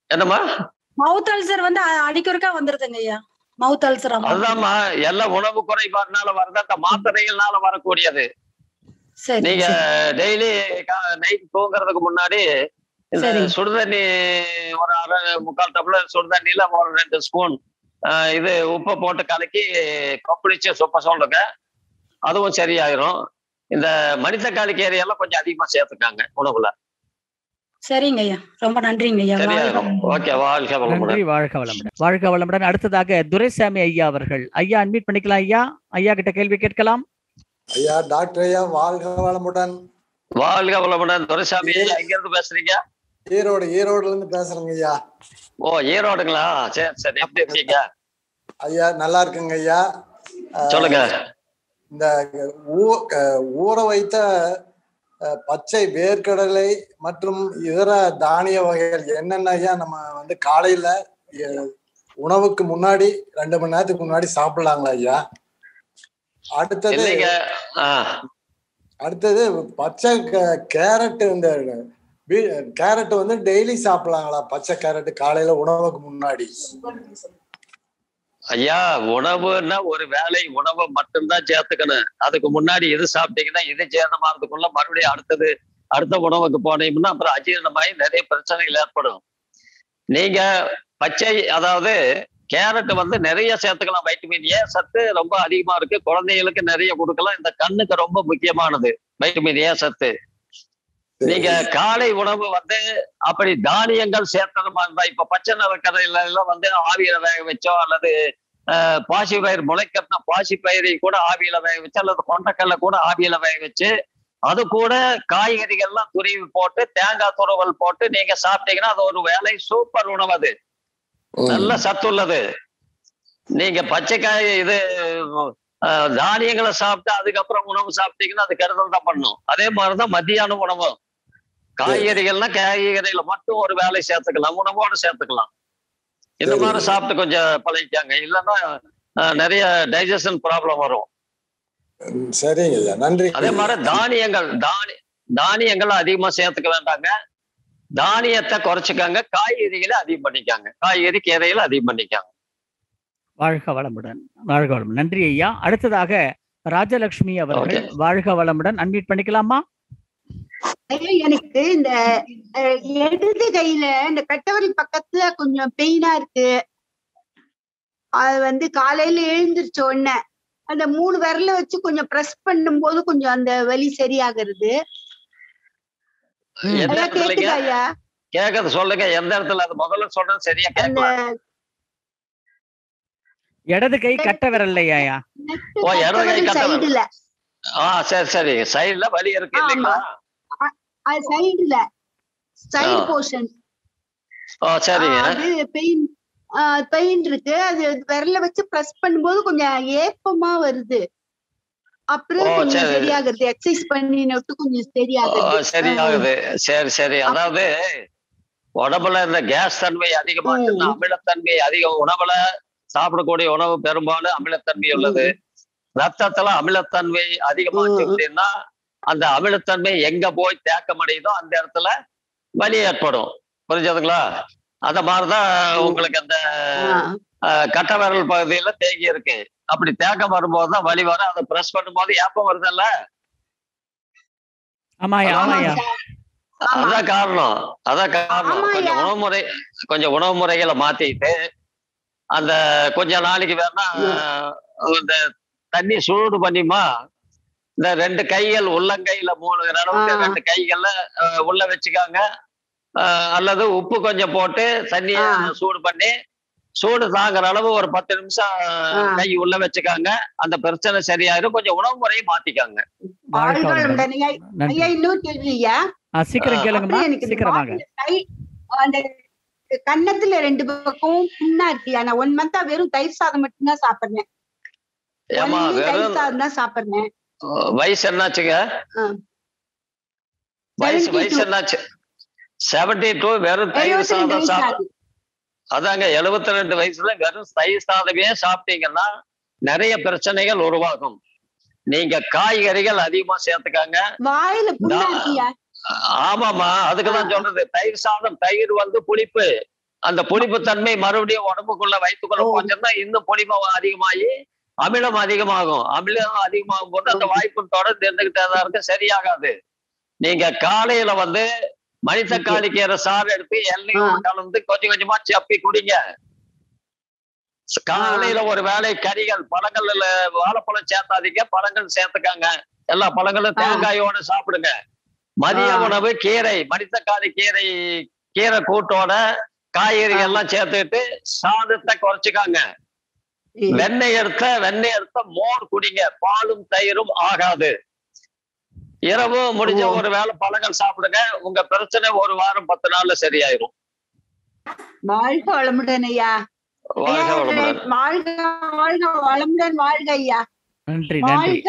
என்னம்மா? மவுத் அல்சர் வந்து அடிக்கொருக்கா வந்துருதுங்க ஐயா. மவுத் அல்சர் அதுதான்மா எல்லாம் உணவு குறைபாடுனால வருது. அந்த மாத்திரைகள்னால வரக்கூடியது. நீங்க. டெய்லி நைட் தூங்குறதுக்கு முன்னாடி இந்த. சுடுதண்ணி ஒரு அரை முக்கால் டம்ளர் சுடுதண்ணியில ஒரு ரெண்டு ஸ்பூன் இது உப்பை போட்டு கலக்கி கொப்பளிச்சு சுப்ப சொல்லுங்க அதுவும் சரியாயிரும். இந்த மனிதக்காளி கீரையெல்லாம் கொஞ்சம் அதிகமா சேர்த்துக்காங்க உணவுல. சரிங்க ஐயா. ரொம்ப நன்றிங்க ஐயா. ஓகே வாழ்க வளமுடன். வாழ்க வளமுடன். வாழ்க வளமுடன். அடுத்ததாக துரைசாமி ஐயா அவர்கள். ஐயா அன்மீட் பண்ணிக்கலாம் ஐயா. ஐயா கிட்ட கேள்வி கேட்கலாம். ஐயா டாக்டர் ஐயா வாழ்க வளமுடன். வாழ்க வளமுடன். துரைசாமி எங்க இருந்து பேசுறீங்க? ஈரோடு ஈரோடுல இருந்து பேசுறேங்க ஐயா. ஓ ஈரோடுங்களா? சரி சரி. எப்படி இருக்கீங்க? ஐயா நல்லா இருக்குங்க ஐயா. சொல்லுங்க. இந்த ஊற வைத்த பச்சை வேர்க்கடலை மற்றும் இதர தானிய வகைகள் என்னென்ன ஐயா நம்ம வந்து காலையில உணவுக்கு முன்னாடி ரெண்டு மணி நேரத்துக்கு முன்னாடி சாப்பிடலாங்களா ஐயா? அடுத்தது அடுத்தது பச்சை கேரட் இந்த கேரட் வந்து டெய்லி சாப்பிடலாங்களா? பச்சை கேரட் காலையில உணவுக்கு முன்னாடி. ஐயா உணவுன்னா ஒரு வேலை உணவை மட்டும்தான் சேர்த்துக்கணும். அதுக்கு முன்னாடி எது சாப்பிட்டீங்கன்னா இது ஜீரணமாகிறதுக்குள்ள மறுபடியும் அடுத்தது அடுத்த உணவுக்கு போனீங்கன்னா அப்புறம் அஜீரணமாகி நிறைய பிரச்சனைகள் ஏற்படும். நீங்க பச்சை அதாவது கேரட் வந்து நிறைய சேர்த்துக்கலாம் வைட்டமின் ஏ சத்து ரொம்ப அதிகமா இருக்கு. குழந்தைகளுக்கு நிறைய கொடுக்கலாம். இந்த கண்ணுக்கு ரொம்ப முக்கியமானது வைட்டமின் ஏ சத்து. நீங்க காலை உணவு வந்து அப்படி தானியங்கள் சேர்த்தது மாதிரி இருந்தா இப்ப பச்சை நிறக்கரையில எல்லாம் வந்து ஆவியில வேக வச்சோ அல்லது அஹ், பாசிப்பயிர் முளைக்கட்டின பாசிப்பயிரை கூட ஆவியில வேக வச்சு அல்லது கொண்டக்கல்ல கூட ஆவியில வேக வச்சு அது கூட காய்கறிகள்லாம் துருவி போட்டு தேங்காய் துருவல் போட்டு நீங்க சாப்பிட்டீங்கன்னா அது ஒரு வேலை சூப்பர் உணவு அது. நல்ல சத்துள்ளது நீங்க பச்சைக்காய் இது தானியங்களை சாப்பிட்டு அதுக்கப்புறம் உணவு சாப்பிட்டீங்கன்னா அது கெடுதல் தான் பண்ணும். அதே மாதிரிதான் மத்தியான உணவு. காய்கறிகள்னா காய்கறிகளை மட்டும் ஒரு வேலை சேர்த்துக்கலாம். உணவோட சேர்த்துக்கலாம். இந்த. மாதிரி சாப்பிட்டு கொஞ்சம் பழகிக்காங்க. இல்லைன்னா நிறைய டைஜஷன் ப்ராப்ளம் வரும். சரிங்க நன்றி. அதே மாதிரி தானியங்கள் தானி தானியங்கள் அதிகமா சேர்த்துக்க வேண்டாங்க. தானியத்தை குறைச்சிக்காங்க காய்கறிகளை அதிகம் பண்ணிக்காங்க. காய்கறி கீரைகளை அதிகம் பண்ணிக்காங்க. வாழ்க வளமுடன் வாழ்க வளமுடன். நன்றி ஐயா. அடுத்ததாக ராஜலட்சுமி அவர்கள் வாழ்க வளமுடன். அன்மீட் பண்ணிக்கலாமா? எனக்கு இந்த இடது கையில இந்த கட்டவரல் பக்கத்துல கொஞ்சம் பெயினா இருக்கு. அது வந்து காலையில எழுந்திருச்ச உடனே அந்த மூணு விரல வச்சு கொஞ்சம் பிரஸ் பண்ணும்போது கொஞ்சம் அந்த வலி சரியாகிறது. எந்த ஐயா. இடத்துலங்க கேக்குதா சொல்லுங்க. எந்த இடத்துல? அது முதல்ல சொல்றது சரியா கேட்கல இடது கை கட்ட விரல் ஐயா நெட்டு ஓ இடது கை கட்ட சைடுல. ஆ சரி சரி. சைடுல வலி இருக்கு இல்லைங்களா? அது சைடுல. சைடு ஆ. போர்ஷன். ஓ சரிங்க. அது பெயின் பெயின் இருக்கு. அது விரல வச்சு பிரஸ் பண்ணும்போது கொஞ்சம் ஏப்பமா வருது. அப்புறம் கொஞ்சம் சரி. சரியாகுது. எக்ஸசைஸ் பண்ணினட்டு கொஞ்சம் சரியாகுது. சரியாகுது. சரி சரி. அதாவது உடம்புல இந்த கேஸ் தன்மை அதிகமாச்சுன்னா அமிலத்தன்மை அதிகம். உணவுல சாப்பிடக்கூடிய உணவு பெரும்பாலும் அமிலத்தன்மை உள்ளது. ரத்தத்துல அமிலத்தன்மை அதிகமாச்சு அப்படின்னா அந்த அமிலத்தன்மை எங்க போய் தேக்கம் அடையுதோ அந்த இடத்துல வலி ஏற்படும். புரிஞ்சதுங்களா? அந்த மாதிரிதான் உங்களுக்கு அந்த அஹ், கட்டை விரல் பகுதியில தேங்கி இருக்கு. அப்படி தேக்கம் வரும்போது தான் வலி வரும். அதை பிரஸ் பண்ணும்போது ஏப்பம் வருதுல்ல? அதான் காரணம். அதான் காரணம். கொஞ்சம் உணவு முறை கொஞ்சம் உணவு முறைகளை மாத்திட்டு அந்த கொஞ்ச நாளைக்கு வேணா இந்த தண்ணி சூடு பண்ணிமா இந்த ரெண்டு கைகள் உள்ளங்கையில மூணு அளவுக்கு ரெண்டு கைகள்ல உள்ள வச்சுக்காங்க. அல்லது உப்பு கொஞ்சம் போட்டு தண்ணிய சூடு பண்ணி சூடு தாங்குற அளவு ஒரு பத்து நிமிஷம் கை உள்ள வச்சுக்காங்க. அந்த பிரச்சனை சரியாயிரும். கொஞ்சம் உணவு முறையை மாத்திக்காங்க. அந்த கன்னத்துல ரெண்டு பக்கமும் புண்ணா இருக்கு நான் ஒன் மந்தா வெறும் தயிர் சாதம் மட்டும்தான் சாப்பிடுறேன். ஏமா Only வெறும் தயிர் சாதம் தான் சாப்பிடுறேன். வயசு என்னாச்சுங்க. வயசு 72. வயசு என்னாச்சு? செவன்டி டூ வெறும் தயிர் சாதம் ஆகுது. அதாங்க எழுபத்தி ரெண்டு வயசுல வெறும் தயிர் சாதமே சாப்பிட்டீங்கன்னா நிறைய பிரச்சனைகள் உருவாகும். நீங்க காய்கறிகள் அதிகமா சேர்த்துக்காங்க. ஆமாமா அதுக்குதான் சொல்றது. தயிர் சாதம் தயிர் வந்து புளிப்பு. அந்த புளிப்பு தன்மை மறுபடியும் உடம்புக்குள்ள வயிற்றுக்குள்ள போச்சுன்னா இன்னும் புளிப்பு அதிகமாகி அமிலம் அதிகமாகும். அமிலம் அதிகமாகும் போது அந்த வாய்ப்பு தொடர்ந்து இருந்துகிட்டே தான் இருக்கு. சரியாகாது. நீங்க காலையில வந்து மணித்தக்காளி கீரை சாறு எடுத்து எண்ணெயும் கலந்து கொஞ்சம் கொஞ்சமா சப்பி குடிங்க. காலையில ஒரு வேளை கறிகள் பழங்கள் இல்ல, வாழைப்பழம் சேர்த்தாதீங்க பழங்கள் சேர்த்துக்காங்க. எல்லா பழங்களும் தேங்காயோட சாப்பிடுங்க. மதிய. உணவு கீரை மணித்தக்காளி கீரை கீரை கூட்டோட காய்கறிகள் எல்லாம் சேர்த்துட்டு சாதத்தை குறைச்சிக்காங்க. வெண்ணெய் எடுத்த வெண்ணெய் எடுத்த மோர் குடிங்க. பாலும் தயிரும் ஆகாது. இரவு முடிஞ்ச ஒரு வேளை பழங்கள் சாப்பிடுங்க. உங்க பிரச்சனை ஒரு வாரம் பத்து நாள்ல சரியாயிரும். வாழ்க வளமுடன் ஐயா. வாழ்க வாழ்க வாழ்க வளமுடன் வாழ்க ஐயா. நன்றி நன்றி.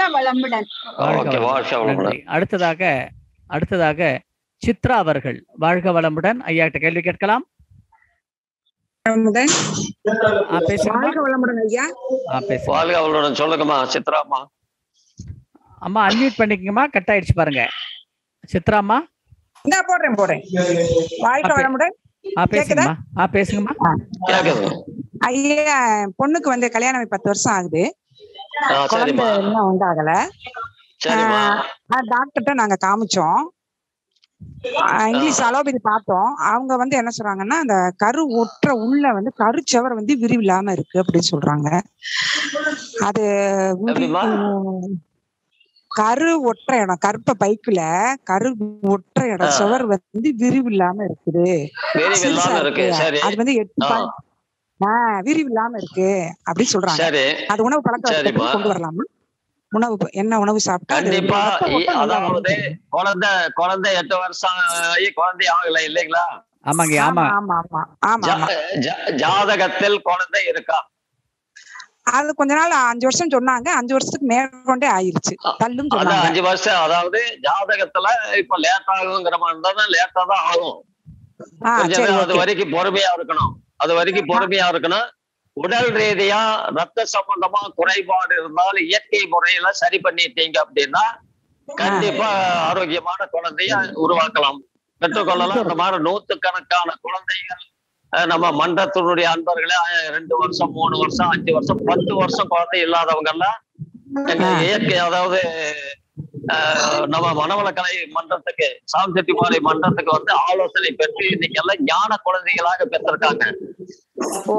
அடுத்ததாக அடுத்ததாக சித்ரா அவர்கள். வாழ்க வளமுடன். ஐயா கிட்ட கேள்வி கேட்கலாம்? சொல்லுங்கம்மா சித்ராம்மா. அம்மா அன்மியூட் பண்ணிக்கங்கம்மா. கட் ஆயிடுச்சு பாருங்க. சித்ராம்மா? இந்தா போடுறேன் போடுறேன். வாழ்க அப்ப- வளமுடன். ஆ பேசுங்கம்மா. ஆ பேசுங்கம்மா. ஐயா பொண்ணுக்கு வந்து கல்யாணம் பத்து வருஷம் ஆகுது. குழந்தை இன்னும் உண்டாகல. டாக்டர்கிட்ட நாங்க காமிச்சோம். இங்கிலீஷ் அலோபதி பார்த்தோம். அவங்க வந்து என்ன சொல்றாங்கன்னா அந்த கரு ஒற்ற உள்ள வந்து கருச்சவர் வந்து விரிவில்லாம இருக்கு அப்படின்னு சொல்றாங்க. அது? கரு ஒற்ற இடம் கருப்ப பைக்குல கரு ஒற்ற இடம். சுவர் வந்து விரிவில்லாம இருக்குது. விரிவு இல்லாம இருக்கு. சரி. அது வந்து எட்டு ஆஹ் விரிவு இல்லாம இருக்கு அப்படின்னு சொல்றாங்க. சரி. அது உணவு பழக்க வழக்கத்துக்கு சரிம்மா. கொண்டு வரலாமா? உணவு என்ன உணவு சாப்பிட்டா கண்டிப்பா. அதாவது. குழந்தை குழந்தை எட்டு வருஷம் ஆகி குழந்தை ஆகல இல்லைங்களா? ஆமாங்க ஆமா. ஆமா ஆமா ஆமா ஜாதகத்தில் குழந்தை இருக்கா? அது கொஞ்ச நாள் அஞ்சு வருஷம் சொன்னாங்க. அஞ்சு வருஷத்துக்கு மேற்கொண்டே ஆயிருச்சு. தள்ளும் அஞ்சு வருஷம். அதாவது ஜாதகத்துல இப்ப லேட் ஆகுங்கிற மாதிரி இருந்தா லேட்டா தான் ஆகும். அது வரைக்கும் பொறுமையா இருக்கணும். அது வரைக்கும் பொறுமையா இருக்கணும். உடல் ரீதியா ரத்த சம்பந்தமா குறைபாடு இருந்தாலும் இயற்கை முறையில சரி பண்ணிட்டீங்க அப்படின்னா கண்டிப்பா ஆரோக்கியமான குழந்தைய உருவாக்கலாம். பெற்றுக்கொள்ளலாம். அந்த மாதிரி நூத்துக்கணக்கான குழந்தைகள் நம்ம மன்றத்தினுடைய அன்பர்களே ரெண்டு வருஷம் மூணு வருஷம் அஞ்சு வருஷம் பத்து வருஷம் குழந்தை இல்லாதவங்க எல்லாம் இயற்கை அதாவது நம்ம மனவளக்கலை மன்றத்துக்கு சாம்செட்டி மாலை மன்றத்துக்கு வந்து ஆலோசனை பெற்று இன்னைக்கு எல்லாம் ஞான குழந்தைகளாக பெற்றிருக்காங்க.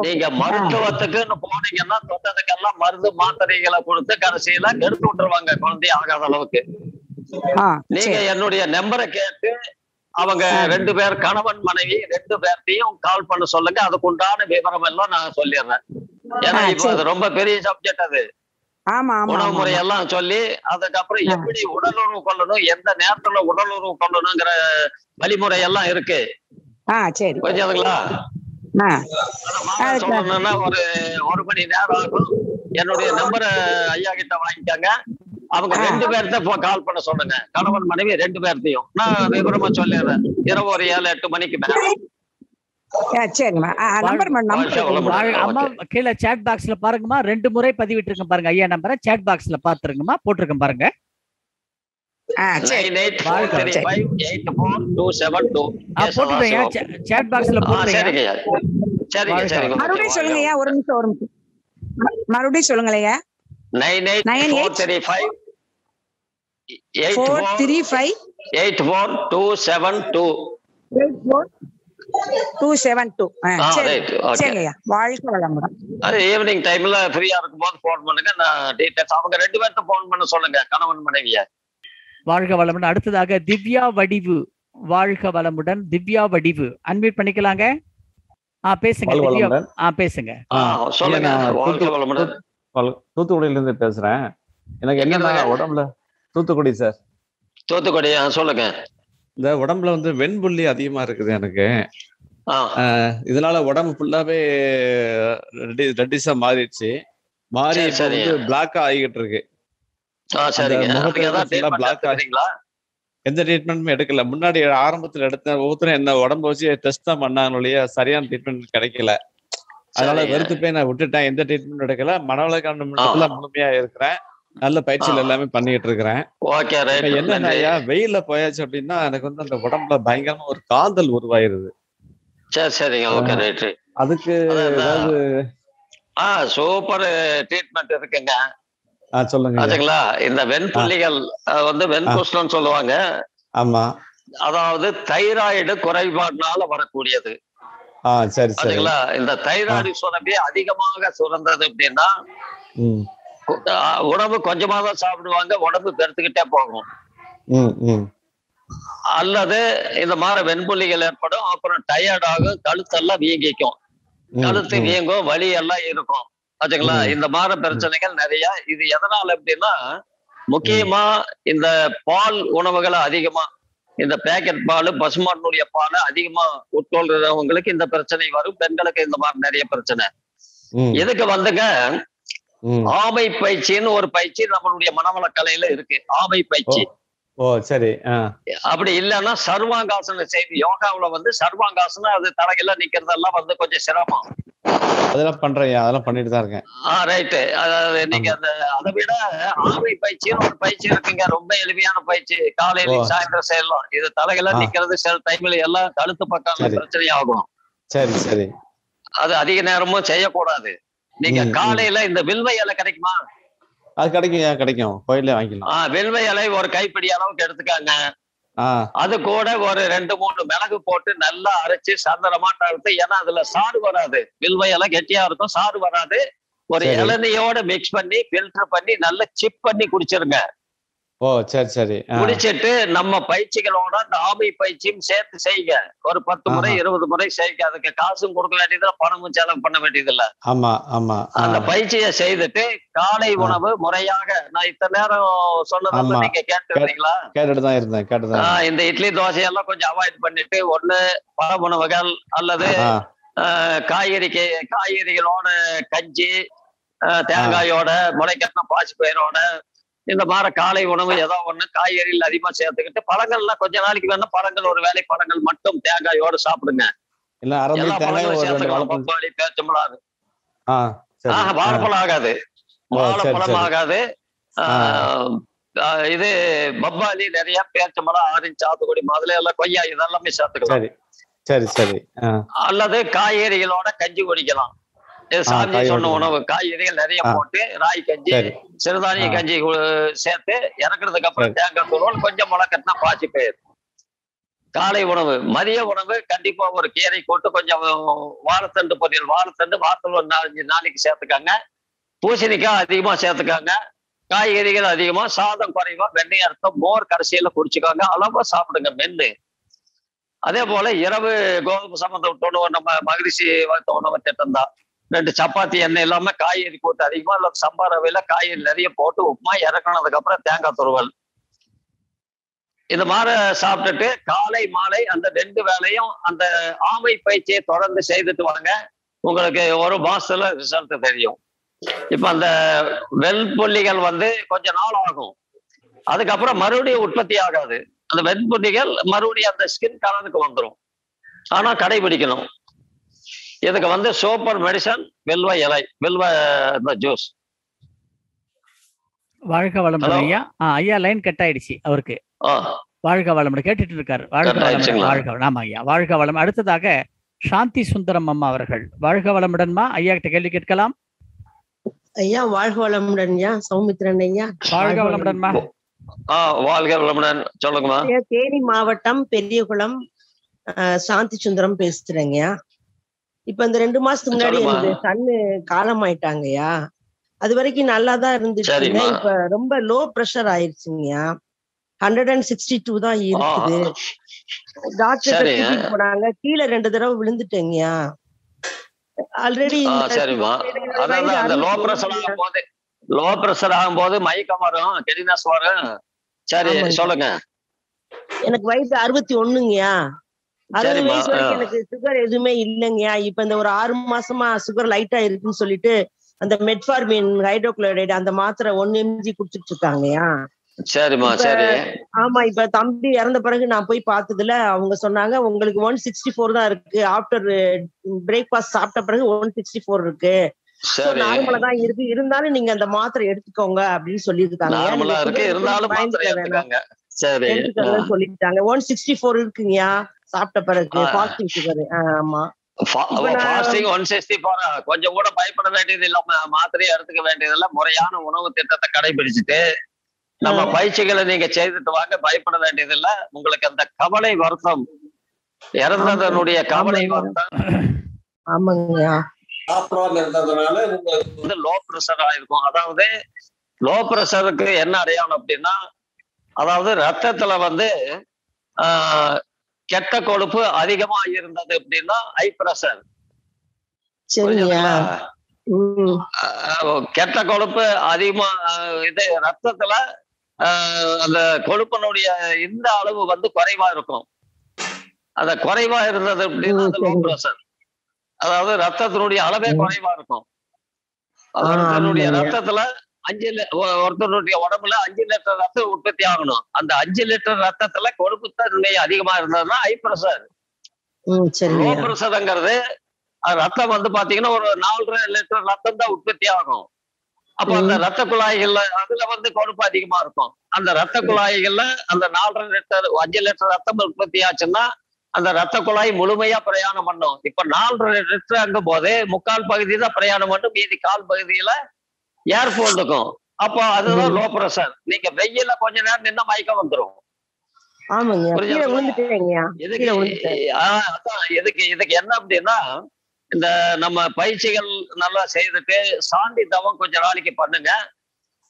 நீங்க மருத்துவத்துக்குன்னு போனீங்கன்னா தொட்டதுக்கெல்லாம் மருந்து மாத்திரைகளை கொடுத்து கடைசியில எடுத்து விட்டுருவாங்க குழந்தை ஆகாத அளவுக்கு. நீங்க என்னுடைய நம்பரை கேட்டு அவங்க ரெண்டு பேர் கணவன் மனைவி ரெண்டு பேர்த்தையும் கால் பண்ண சொல்லுங்க. அதுக்கு உண்டான விவரம் எல்லாம் நான் சொல்லிடுறேன். ஏன்னா இப்போ அது. ரொம்ப பெரிய சப்ஜெக்ட் அது. உணவு ஆமா முறை ஆமா. எல்லாம் சொல்லி அதுக்கப்புறம் எப்படி உடலுறவு கொள்ளணும் எந்த நேரத்துல உடலுறவு கொள்ளணுங்கிற வழிமுறை எல்லாம் இருக்கு புரிஞ்சுதுங்களா? சொல்லணும்னா ஒரு ஒரு மணி நேரம் ஆகும். என்னுடைய நம்பரை ஐயா கிட்ட வாங்கிக்கோங்க. அவங்க ரெண்டு பேர்த்த கால் பண்ண சொல்லுங்க. கணவன் மனைவி ரெண்டு பேர்த்தையும். நான் விவரமா சொல்லிடுறேன். இரவு ஒரு ஏழு எட்டு மணிக்கு மேல. கீழே சேட் பாக்ஸ்ல பாருங்கம்மா. ரெண்டு முறை பதிவிட்டிருக்கேன் பாருங்க. ஐயா நம்பரை சேட் பாக்ஸ்ல பாத்துருங்கம்மா. போட்டிருக்கேன் பாருங்க. சேட் பாக்ஸ்ல ஓகே மறுபடியும் வாழ்க சொல்லுங்க ஐயா. ஒரு நிமிஷம் ஒரு நிமிஷம். மறுபடியும் சொல்லுங்களேன் ஐயா. Nine eight nine eight three five eight four three five eight four two seven two eight four two seven two ஆ ஆ சரி. ரைட் ஓகே சரிங்க ஐயா வாழ்க வளமுடன். அது ஈவினிங் டைம்ல ஃப்ரீயா இருக்கும்போது ஃபோன் பண்ணுங்க. நான் டீடைல்ஸ் அவங்க ரெண்டு பேர்த்த ஃபோன் பண்ண சொல்லுங்க. கணவன் மனைவிய. வாழ்க வளமுடன். அடுத்ததாக திவ்யா வடிவு. வாழ்க வளமுடன். திவ்யா வடிவு. அன்மியூட் பண்ணிக்கலாங்க? ஆ பேசுங்க ஆ பேசுங்க. சொல்லுங்க. நான் வாழ்க தூத்து வளமுடன் தூத்- வள- தூத்துக்குடியில இருந்து பேசுறேன். எனக்கு என்னன்னா உடம்புல தூத்துக்குடி சார் தூத்துக்குடி சொல்லுங்க. இந்த உடம்புல வந்து வெண்புள்ளி அதிகமா இருக்குது எனக்கு. இதனால உடம்பு ஃபுல்லாவே ரெட்டிஸா மாறிடுச்சு. மாறி இப்போ வந்து பிளாக் ஆகிட்டு இருக்கு. எந்த ட்ரீட்மெண்ட்டுமே எடுக்கல. முன்னாடி ஆரம்பத்துல எடுத்த ஒவ்வொருத்தரும் என்ன உடம்பு வச்சு டெஸ்ட் தான் பண்ணாங்க சரியான ட்ரீட்மெண்ட் கிடைக்கல. அதனால வெறுத்து போய் நான் விட்டுட்டேன். எந்த ட்ரீட்மெண்ட் எடுக்கல. மனவளக்கல்யாண ஆ. மண்டலத்துல முழுமையா இருக்கிறேன். நல்ல ஆ. பயிற்சிகள் எல்லாமே பண்ணிட்டு இருக்கிறேன். நன்றி. ஐயா வெயில்ல போயாச்சு அப்படின்னா எனக்கு வந்து அந்த உடம்புல பயங்கரமா ஒரு காந்தல் உருவாயிருது. சரி சரிங்க. ஓகே ரைட் அதுக்கு ஏதாவது ஆ சூப்பர் ட்ரீட்மெண்ட் இருக்குங்க. சொல்லுங்க ஆச்சுங்களா இந்த வெண்புள்ளிகள் வந்து ஆ வெண்குஷ்ணம் சொல்லுவாங்க. ஆமா. அதாவது தைராய்டு குறைபாடுனால வரக்கூடியது. சரி சரி. ஆச்சுங்களா இந்த தைராய்டு சுரப்பி அதிகமாக சுரந்தது அப்படின்னா உணவு கொஞ்சமா தான் சாப்பிடுவாங்க உடம்பு பெருத்துக்கிட்டே போகும். அல்லது இந்த மாதிரி வெண்புள்ளிகள் ஏற்படும் அப்புறம் டயர்ட் ஆகும் கழுத்தெல்லாம் வீங்கிக்கும். கழுத்து வீங்கும் வலி எல்லாம் இருக்கும் ம். இந்த மாதிரி பிரச்சனைகள் நிறைய. இது எதனால அப்படின்னா முக்கியமா இந்த பால் உணவுகளை அதிகமா இந்த பேக்கெட் பால் பசுமாட்டினுடைய பாலை அதிகமா உட்கொள்றவங்களுக்கு இந்த பிரச்சனை வரும். பெண்களுக்கு இந்த மாதிரி நிறைய பிரச்சனை. இதுக்கு வந்துங்க? ஆமை பயிற்சின்னு ஒரு பயிற்சி நம்மளுடைய மனவள கலையில இருக்கு. ஆமை பயிற்சி. ஓ சரி அப்படி இல்லைன்னா சர்வாங்காசனம் செய்து. யோகாவுல வந்து சர்வாங்காசனம் அது தலைகெல்லாம் நிக்கிறதெல்லாம் வந்து கொஞ்சம் சிரமம். அதெல்லாம் பண்றேன் அதெல்லாம் பண்ணிட்டு தான் இருக்கேன். ஆ ரைட்டு அதாவது நீங்க அந்த அதை விட ஆமை பயிற்சின்னு ஒரு பயிற்சி இருக்குங்க. ரொம்ப எளிமையான பயிற்சி. ஓ. காலையிலயும் சாயந்தரம் செய்யலாம். இது ஆ. நிக்கிறது சில டைம்ல எல்லாம் கழுத்து பக்கம் சரி. பிரச்சனை ஆகும் சரி சரி. அது அதிக நேரமும் செய்யக்கூடாது. நீங்க காலையில இந்த வில்வ இலை கிடைக்குமா? அது கிடைக்கும் கிடைக்கும். கோயிலே வாங்கிக்கலாம். ஆ வில்வ இலை ஒரு கைப்பிடி அளவுக்கு எடுத்துக்காங்க. அது கூட ஒரு ரெண்டு மூணு மிளகு போட்டு நல்லா அரைச்சு சந்தனமாட்ட அறுத்து ஏன்னா அதுல சாறு வராது. வில்வ இலை கெட்டியா இருக்கும் சாறு வராது. ஒரு இளநியோட மிக்ஸ் பண்ணி ஃபில்டர் பண்ணி நல்லா சிப் பண்ணி குடிச்சிருங்க. ஓ சரி சரி. ஆ. குடிச்சிட்டு நம்ம பயிற்சிகளோட அந்த ஆமை பயிற்சியும் சேர்த்து செய்யுங்க. ஒரு பத்து முறை இருபது முறை செய்யுங்க. அதுக்கு காசும் கொடுக்க வேண்டியதில்ல பணமும் செலவு பண்ண வேண்டியதில்ல ஆமா ஆமா. அந்த பயிற்சியை செய்துட்டு காலை உணவு முறையாக நான் இத்தனை நேரம் சொன்னதெல்லாம் நீங்க கேட்டு கே இருந்தீங்களா கேட்டுட்டு தான் இருந்தேன் கேட்டு தான் ஆஹ் இருந்தேன். இந்த இட்லி தோசையெல்லாம் கொஞ்சம் அவாய்ட் பண்ணிட்டு ஒண்ணு பழ உணவுகள் அல்லது காய்கறி காய்கறிகளோட கஞ்சி தேங்காயோட முளைக்கட்டின பாசி பயிரோட இந்த மாதிரி காலை உணவு ஏதோ ஒண்ணு காய்கறிகள் அதிகமா சேர்த்துக்கிட்டு பழங்கள்லாம் கொஞ்ச நாளைக்கு வேணா பழங்கள் ஒரு வேளை பழங்கள் மட்டும் தேங்காயோட சாப்பிடுங்க. பப்பாளி பேச்சம்பழம் ஆஹ் வாழைப்பழம் ஆகாது. வாழைப்பழம் ஆகாது. இது பப்பாளி நிறைய பேச்சம்பழம் ஆரஞ்சு சாத்துக்குடி மாதுளை எல்லாம் கொய்யா இதெல்லாமே சேர்த்துக்கலாம். சரி சரி அல்லது காய்கறிகளோட கஞ்சி குடிக்கலாம். காய் சொன்ன உணவு காய்கறிகள் நிறைய போட்டு ராய் கஞ்சி சிறுதானிய கஞ்சி சேர்த்து இறக்குறதுக்கு அப்புறம் தேங்காய் துருவல் கொஞ்சம் முளைக்கட்டினா பாசி பயிர் காலை உணவு மதிய உணவு கண்டிப்பா ஒரு கீரை போட்டு கொஞ்சம் வாழைத்தண்டு பொரியல் வாழைத்தண்டு வாரத்தில் ஒரு நாலஞ்சு நாளைக்கு சேர்த்துக்காங்க. பூசணிக்காய் அதிகமா சேர்த்துக்காங்க. காய்கறிகள் அதிகமா சாதம் குறைவா வெண்ணெய் அர்த்தம் மோர் கடைசியில குடிச்சுக்காங்க. அளவா சாப்பிடுங்க மென்னு அதே போல இரவு கோதுமை சம்பந்த உணவு நம்ம மகிழ்ச்சி உணவு திட்டம் தான் ரெண்டு சப்பாத்தி எண்ணெய் இல்லாம காய்கறி போட்டு அதிகமா இல்ல சம்பா ரவையில காய்கறி நிறைய போட்டு உப்புமா இறக்குனதுக்கு அப்புறம் தேங்காய் துருவல். இது மாதிரி சாப்பிட்டுட்டு காலை மாலை அந்த ரெண்டு வேலையும் அந்த ஆமை பயிற்சியை தொடர்ந்து செய்துட்டு வாங்க. உங்களுக்கு ஒரு மாசத்துல ரிசல்ட் தெரியும். இப்ப அந்த வெண்புள்ளிகள் வந்து கொஞ்ச நாள் ஆகும். அதுக்கப்புறம் மறுபடியும் உற்பத்தி ஆகாது. அந்த வெண்புள்ளிகள் மறுபடியும் அந்த ஸ்கின் கலருக்கு வந்துடும் ஆனா கடைபிடிக்கணும். இதுக்கு வந்து சூப்பர் மெடிசன் வெல்வ இலை வெல்வ இந்த ஜூஸ். வாழ்க வளமுடன் Hello. ஐயா. ஆ, ஐயா லைன் கட் ஆயிடுச்சு அவருக்கு. வாழ்க வளமுடன். கேட்டுட்டு இருக்காரு. வாழ்க வளமுடன்? வாழ்க வளம். ஆமா ஐயா. வாழ்க வளம் அடுத்ததாக சாந்தி சுந்தரம் அம்மா அவர்கள். வாழ்க வளமுடன்மா? ஐயா கிட்ட கேள்வி கேட்கலாம். ஐயா வாழ்க வளமுடன் ஐயா. சௌமித்ரன் ஐயா. வாழ்க வளமுடன்மா? வாழ்க வளமுடன். சொல்லுங்கம்மா. தேனி மாவட்டம் பெரியகுளம் சாந்தி சுந்தரம் பேசுறேங்கய்யா இப்ப இந்த ரெண்டு மாசத்துக்கு முன்னாடி. என்னுடைய சன்னு காலமாயிட்டாங்கய்யா. அது வரைக்கும் நல்லா தான் இருந்துச்சுங்க. இப்ப ரொம்ப லோ ப்ரெஷர் ஆயிருச்சுங்கய்யா. ஹண்ட்ரட் அண்ட் சிக்ஸ்டி டூ தான் இருக்குது. டாக்டர் போனாங்க. கீழே ரெண்டு தடவை விழுந்துட்டேங்கய்யா. ஆல்ரெடி லோ பிரஷர் ஆகும் போது லோ பிரஷர் ஆகும் போது மயக்கம் வரும். கெடினஸ் வரும். சரி. சொல்லுங்க. எனக்கு வயசு அறுபத்தி ஒண்ணுங்கய்யா. ஆ. எனக்கு சுகர் எதுவுமே இல்லைங்கய்யா இப்ப இந்த ஒரு ஆறு மாசமா சுகர் லைட்டா இருக்குன்னு சொல்லிட்டு அந்த மெட்ஃபார்மின் ஹைட்ரோகுளோரைடு அந்த மாத்திரை ஒன்னு எம்ஜி குடிச்சிட்டு இருக்காங்கய்யா. சரிம்மா சரி. ஆமா இப்ப தம்பி இறந்த பிறகு நான் போய் பார்த்ததுல அவங்க சொன்னாங்க உங்களுக்கு ஒன் சிக்ஸ்டி ஃபோர் தான் இருக்கு. ஆஃப்டர் பிரேக்ஃபாஸ்ட் சாப்பிட்ட பிறகு ஒன் சிக்ஸ்டி ஃபோர் இருக்கு நார்மலா தான் இருக்கு. இருந்தாலும் நீங்க அந்த மாத்திரை எடுத்துக்கோங்க அப்படின்னு சொல்லியிருக்காங்க சொல்லிட்டாங்க ஒன் சிக்ஸ்டி ஃபோர் இருக்குங்கய்யா சாப்பிட்ட பிறகு. ஃபாஸ்டிங் சுகர் ஆமா. கொஞ்சம் கூட பயப்பட வேண்டியது இல்ல ம- மாத்திரையை எடுத்துக்க வேண்டியது இல்ல முறையான உணவு திட்டத்தை கடைபிடிச்சிட்டு நம்ம பயிற்சிகளை நீங்க செய்துட்டு வாங்க பயப்பட வேண்டியது இல்ல உங்களுக்கு அந்த கவலை வருத்தம் இறந்ததனுடைய கவலை வருத்தம். ஆமாங்கய்யா. இருந்ததுனால உங்களுக்கு வந்து லோ ப்ரெஷர் ஆயிருக்கும். அதாவது லோ ப்ரெஷருக்கு என்ன அடையாளம் அப்படின்னா அதாவது ரத்தத்துல வந்து கெட்ட கொழுப்பு அதிகமா இருந்தது அப்படின்னா ஹை ப்ரெஷர் கெட்ட கொழுப்பு அதிகமா இது ரத்தத்துல ஆஹ், அந்த கொழுப்பினுடைய இந்த அளவு வந்து குறைவா இருக்கும். அந்த குறைவா இருந்தது அப்படின்னா அது லோ ப்ரெஷர் அதாவது ரத்தத்தினுடைய அளவே குறைவா இருக்கும். ஆமாங்க. ரத்தத்துல அஞ்சு லி- ஒ- ஒருத்தனுடைய உடம்புல அஞ்சு லிட்டர் ரத்தம் உற்பத்தி ஆகணும். அந்த அஞ்சு லிட்டர் ரத்தத்துல கொழுப்பு தன்மை அதிகமா இருந்ததுன்னா ஹை ப்ரெஷர் லோ ப்ரெஷர்ங்கிறது ரத்தம் வந்து பாத்தீங்கன்னா ஒரு நாலரை லிட்டர் ரத்தம் தான் உற்பத்தி ஆகும். அப்ப அந்த. ரத்த குழாய்கள்ல அதுல வந்து கொழுப்பு அதிகமா இருக்கும். அந்த ரத்த குழாய்கள்ல அந்த நாலரை லிட்டர் அஞ்சு லிட்டர் ரத்தம் உற்பத்தி ஆச்சுன்னா அந்த ரத்த குழாய் முழுமையா பிரயாணம் பண்ணும். இப்ப நாலரை லிட்டர் அங்க போது முக்கால் பகுதி தான் பிரயாணம் பண்ணும். மீதி கால் பகுதியில ஏர் இருக்கும் அப்போ அதுதான் லோ ப்ரெஷர் நீங்க வெயில்ல கொஞ்ச நேரம் நின்னா மயக்கம்? விழுந்துட்டேங்கய்யா. இதுக்கு இதுக்கு என்ன அப்படின்னா இந்த நம்ம பயிற்சிகள் நல்லா செய்துட்டு சாந்தி தவம் கொஞ்ச நாளைக்கு பண்ணுங்க.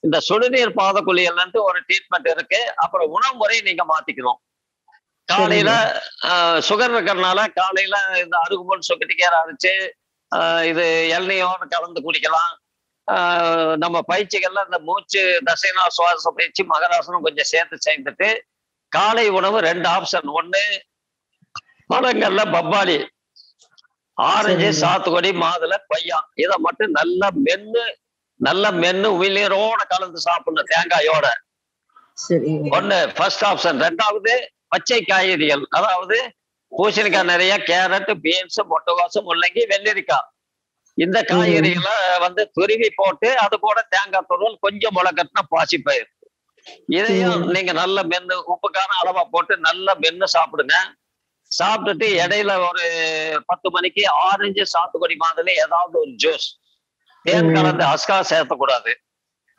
இந்த சுடுநீர் பாத குளியல்ன்ட்டு ஒரு ட்ரீட்மெண்ட் இருக்கு. அப்புறம் உணவு முறை நீங்க மாத்திக்கணும். காலையில சுகர் இருக்கிறதுனால காலையில இந்த அருகுபோல் சொக்கட்டிக்கார அரைச்சு இது இளநீயோடு கலந்து குடிக்கலாம். நம்ம பயிற்சிகள்ல இந்த மூச்சு தசைனா சுவாச பயிற்சி மகராசனம் கொஞ்சம் சேர்த்து செய்துட்டு காலை உணவு ரெண்டு ஆப்ஷன் ஒண்ணு பழங்கள்ல பப்பாளி. ஆரஞ்சு. சாத்துக்குடி மாதுளை கொய்யா. இதை மட்டும் நல்லா மென்னு நல்லா மென்னு உமிழ்நீரோட கலந்து சாப்பிடணும் தேங்காயோட. ஒண்ணு ஃபர்ஸ்ட் ஆப்ஷன் ரெண்டாவது பச்சை காய்கறிகள் அதாவது பூசணிக்காய் நிறைய கேரட் பீன்ஸ் முட்டைகோசு முள்ளங்கி வெள்ளரிக்காய். இந்த காய்கறிகளை வந்து துருவி போட்டு அது கூட தேங்காய் துருவல் கொஞ்சம் முளைக்கட்டின பாசிப்பயிர் இதையும் நீங்க நல்ல மென்னு உப்புக்கான அளவா போட்டு நல்லா மென்னு சாப்பிடுங்க. சாப்பிட்டுட்டு இடையில ஒரு பத்து மணிக்கு ஆரஞ்சு சாத்துக்குடி மாதிரி ஏதாவது ஒரு ஜூஸ் தேன் கலந்து அஸ்கா சேர்த்தக்கூடாது.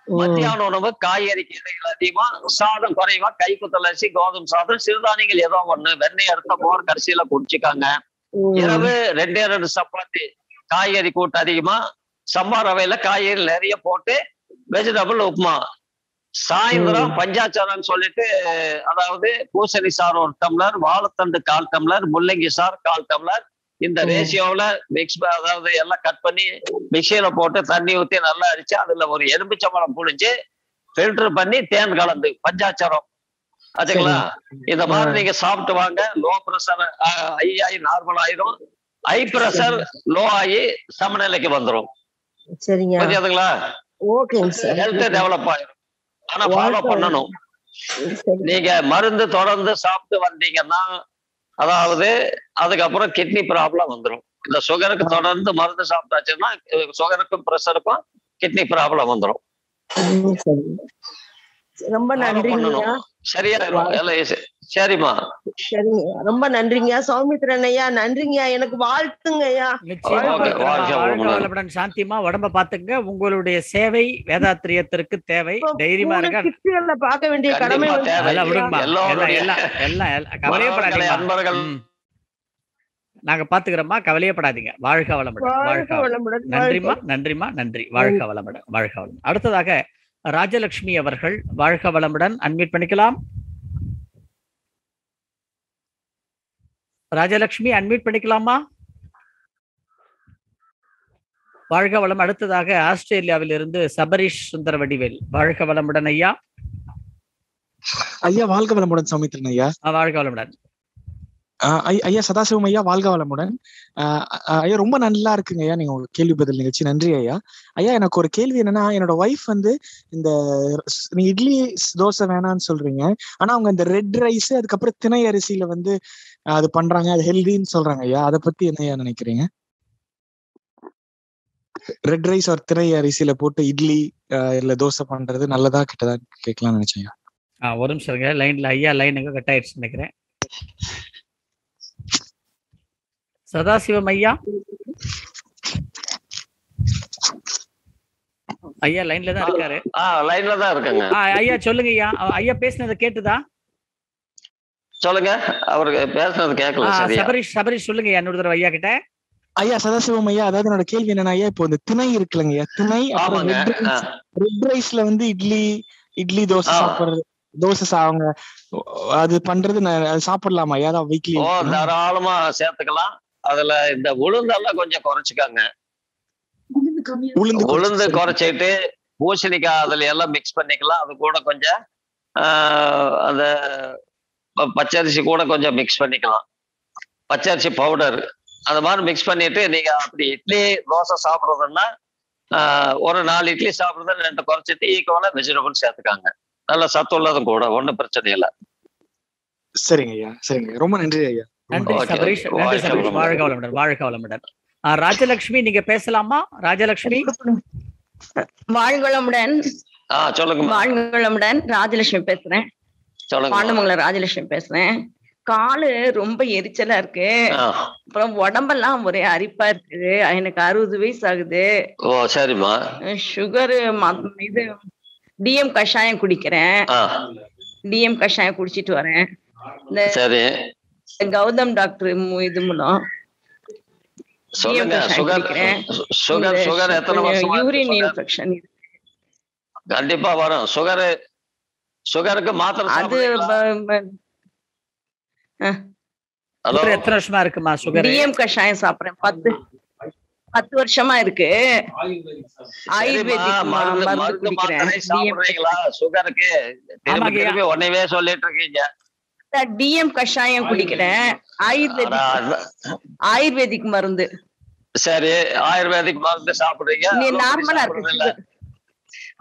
மத்தியான உணவு காய்கறி கீரைகள் அதிகமா சாதம் குறைவா கைக்குத்தல் அரிசி கோதுமை சாதம் சிறுதானியங்கள் ஏதோ ஒண்ணு. வெண்ணெய் எடுத்த மோர் கடைசியில குடிச்சுக்காங்க. இரவு ரெண்டே ரெண்டு சப்பாத்தி. காய்கறி கூட்டு அதிகமா சம்பா ரவையில காய்கறி நிறைய போட்டு வெஜிடபிள் உப்புமா. சாயந்தரம் பஞ்சாச்சாரம்னு சொல்லிட்டு அதாவது பூசணி சாறு ஒரு டம்ளர் வாழைத்தண்டு கால் டம்ளர் முள்ளங்கி சாறு கால் டம்ளர் இந்த ரேஷியோவில் மிக்ஸ் அதாவது எல்லாம் கட் பண்ணி மிக்சியில போட்டு தண்ணி ஊற்றி நல்லா அடிச்சு அதுல ஒரு எலுமிச்சம்பழம் புழிஞ்சு ஃபில்டர் பண்ணி தேன் கலந்து பஞ்சாச்சரம் ஆச்சுங்களா இந்த மாதிரி நீங்க சாப்பிட்டு வாங்க. லோ ப்ரெஷர் ஹை ஆகி நார்மல் ஆயிரும். ஹை ப்ரெஷர் லோ ஆகி சமநிலைக்கு வந்துரும். சரிங்க. புரியுதுங்களா? ஹெல்த் டெவலப் ஆயிரும். ஆனா ஃபாலோ பண்ணணும். நீங்க மருந்து தொடர்ந்து சாப்பிட்டு வந்தீங்கன்னா அதாவது அதுக்கப்புறம் கிட்னி ப்ராப்ளம் வந்துடும் இந்த சுகருக்கு தொடர்ந்து மருந்து சாப்பிட்டாச்சுன்னா சுகருக்கும் ப்ரெஷருக்கும் கிட்னி ப்ராப்ளம் வந்துடும் ரொம்ப நன்றிங்கய்யா சரியா. சரிம்மா. சரிங்க. ரொம்ப நன்றிங்கய்யா சௌமித்ரன் ஐயா நன்றிங்கய்யா எனக்கு வளமுடன். வளமுடன் சாந்திமா உடம்ப பாத்துங்க உங்களுடைய சேவை வேதாத்திரியத்திற்கு தேவை. தைரியமா இருங்க. கிட்ஸுகளை பார்க்க வேண்டிய கடமை கவலையப்படாதீங்க அன்பர்கள். நாங்க பாத்துக்கிறோம்மா கவலையப்படாதீங்க வாழ்க வளமுடன். வாழ்க வளமுடன், நன்றிமா. நன்றிமா நன்றி. வாழ்க வளமுடன். வாழ்க வளமுடன். அடுத்ததாக ராஜலட்சுமி அவர்கள் வாழ்க வளமுடன். அன்மியூட் பண்ணிக்கலாம். ராஜலட்சுமி அன்மியூட் பண்ணிக்கலாமா? வாழ்க வளம். அடுத்ததாக ஆஸ்திரேலியாவில் இருந்து சபரீஷ் சுந்தர வடிவேல் வாழ்க வளமுடன் ஐயா. ஐயா வாழ்க வளமுடன் சௌமித்ரன் ஐயா. வாழ்க வளமுடன். ஐயா சதாசிவம் ஐயா வாழ்க வளமுடன். ஐயா ரொம்ப நல்லா இருக்குங்க ஐயா நீங்க கேள்வி பதில் நிகழ்ச்சி. நன்றி ஐயா. ஐயா எனக்கு ஒரு கேள்வி என்னன்னா என்னோட ஒய்ஃப் வந்து இந்த இட்லி தோசை வேணாம்னு சொல்றீங்க. ஆனா அவங்க இந்த ரெட் ரைஸ் அதுக்கப்புறம் திணை அரிசியில வந்து அது பண்றாங்க அது ஹெல்தின்னு சொல்றாங்க ஐயா. அதை பத்தி என்ன ஐயா நினைக்கிறீங்க? ரெட் ரைஸ் ஒரு திணை அரிசியில போட்டு இட்லி இல்ல தோசை பண்றது நல்லதா கெட்டதா கேட்கலாம்னு நினைச்சேன் ஐயா. ஆ ஒரு நிமிஷம் இருங்க. லைன்ல ஐயா லைன் எங்க கட் ஆயிடுச்சு நினைக்கிறேன். சதாசிவம் ஐயா? ஐயா லைன்ல தான் இருக்காரு. ஆ லைன்ல தான் இருக்குங்க. ஐயா சொல்லுங்க ஐயா. ஐயா பேசுனது கேட்டுதா? சொல்லுங்க. அவருக்கு பேசுனது கேட்கல சபரிஷ் சபரிஷ் சொல்லுங்க இன்னொரு தடவை ஐயா கிட்ட. ஐயா சதாசிவம் ஐயா அதாவது என்னோட கேள்வி என்னன்னா ஐயா இப்போ இந்த திணை இருக்குல்லங்க ஐயா திணை ரெட் ரைஸ்ல வந்து இட்லி இட்லி தோசை. சாப்பிடுறது தோசை அவங்க அது பண்றது நான் அது சாப்பிடலாமா ஐயா? அதான் வீக்லி ஓ தாராளமா சேர்த்துக்கலாம். அதுல இந்த உளுந்தெல்லாம் கொஞ்சம் குறைச்சிக்கோங்க. உளுந்து உளுந்து குறைச்சிட்டு பூசணிக்காய் அதுல எல்லாம் மிக்ஸ் பண்ணிக்கலாம். அது கூட கொஞ்சம் ஆஹ், அந்த பச்சரிசி கூட கொஞ்சம் மிக்ஸ் பண்ணிக்கலாம். பச்சரிசி பவுடர் அந்த மாதிரி மிக்ஸ் பண்ணிட்டு நீங்க அப்படி இட்லி தோசை சாப்பிடுறதுன்னா ஆஹ், ஒரு நாலு இட்லி சாப்பிடுறது ரெண்டு குறைச்சிட்டு ஈக்குவலா வெஜிடபிள் சேர்த்துக்காங்க. நல்ல சத்து உள்ளதும் கூட ஒன்றும் பிரச்சனை இல்லை. சரிங்க ஐயா சரிங்க. ரொம்ப நன்றி ஐயா. நன்றி சபரிஷ். நன்றி வாழ்க சபரிஷ். வளமுடன். வாழ்க வளமுடன் வாழ்க வளமுடன். ஆ, ராஜலட்சுமி நீங்க பேசலாமா? ராஜலட்சுமி வாழ்வளமுடன் ஆ சொல்லுங்கம்மா. வாழ்வளமுடன் ராஜலட்சுமி பேசுறேன். சொல்லுங்க பாண்டமங்கலம் ராஜலட்சுமி பேசுறேன். காலு ரொம்ப எரிச்சலா இருக்கு. அப்புறம் உடம்பெல்லாம் ஒரே அரிப்பா இருக்கு. எனக்கு அறுபது வயசு ஆகுது. ஓ சரிம்மா. சுகரு இது டிஎம் கஷாயம் குடிக்கிறேன். டிஎம் கஷாயம் குடிச்சிட்டு வரேன். இந்த சரி. கௌதம் டாக்டர் இது மூலம் யூரின்? இன்ஃபெக்ஷன் கண்டிப்பா வரும். சுகரு சுகருக்கு மாத்திரை அது எத்தனை வருஷமா இருக்குமா சுகர்? டிஎம் கஷாயம் சாப்பிடுறேன். பத்து பத்து வருஷமா இருக்கு. ஆயுர்வேதிக் ஒன்னவே சொல்லிட்டு இருக்கீங்க. டிஎம் கஷாயம் குடிக்கிறேன். ஆயுர்வேதிக். ஆயுர்வேதிக் மருந்து. சரி ஆயுர்வேதிக் மருந்து சாப்பிடுறீங்க. நார்மலா இருக்கு.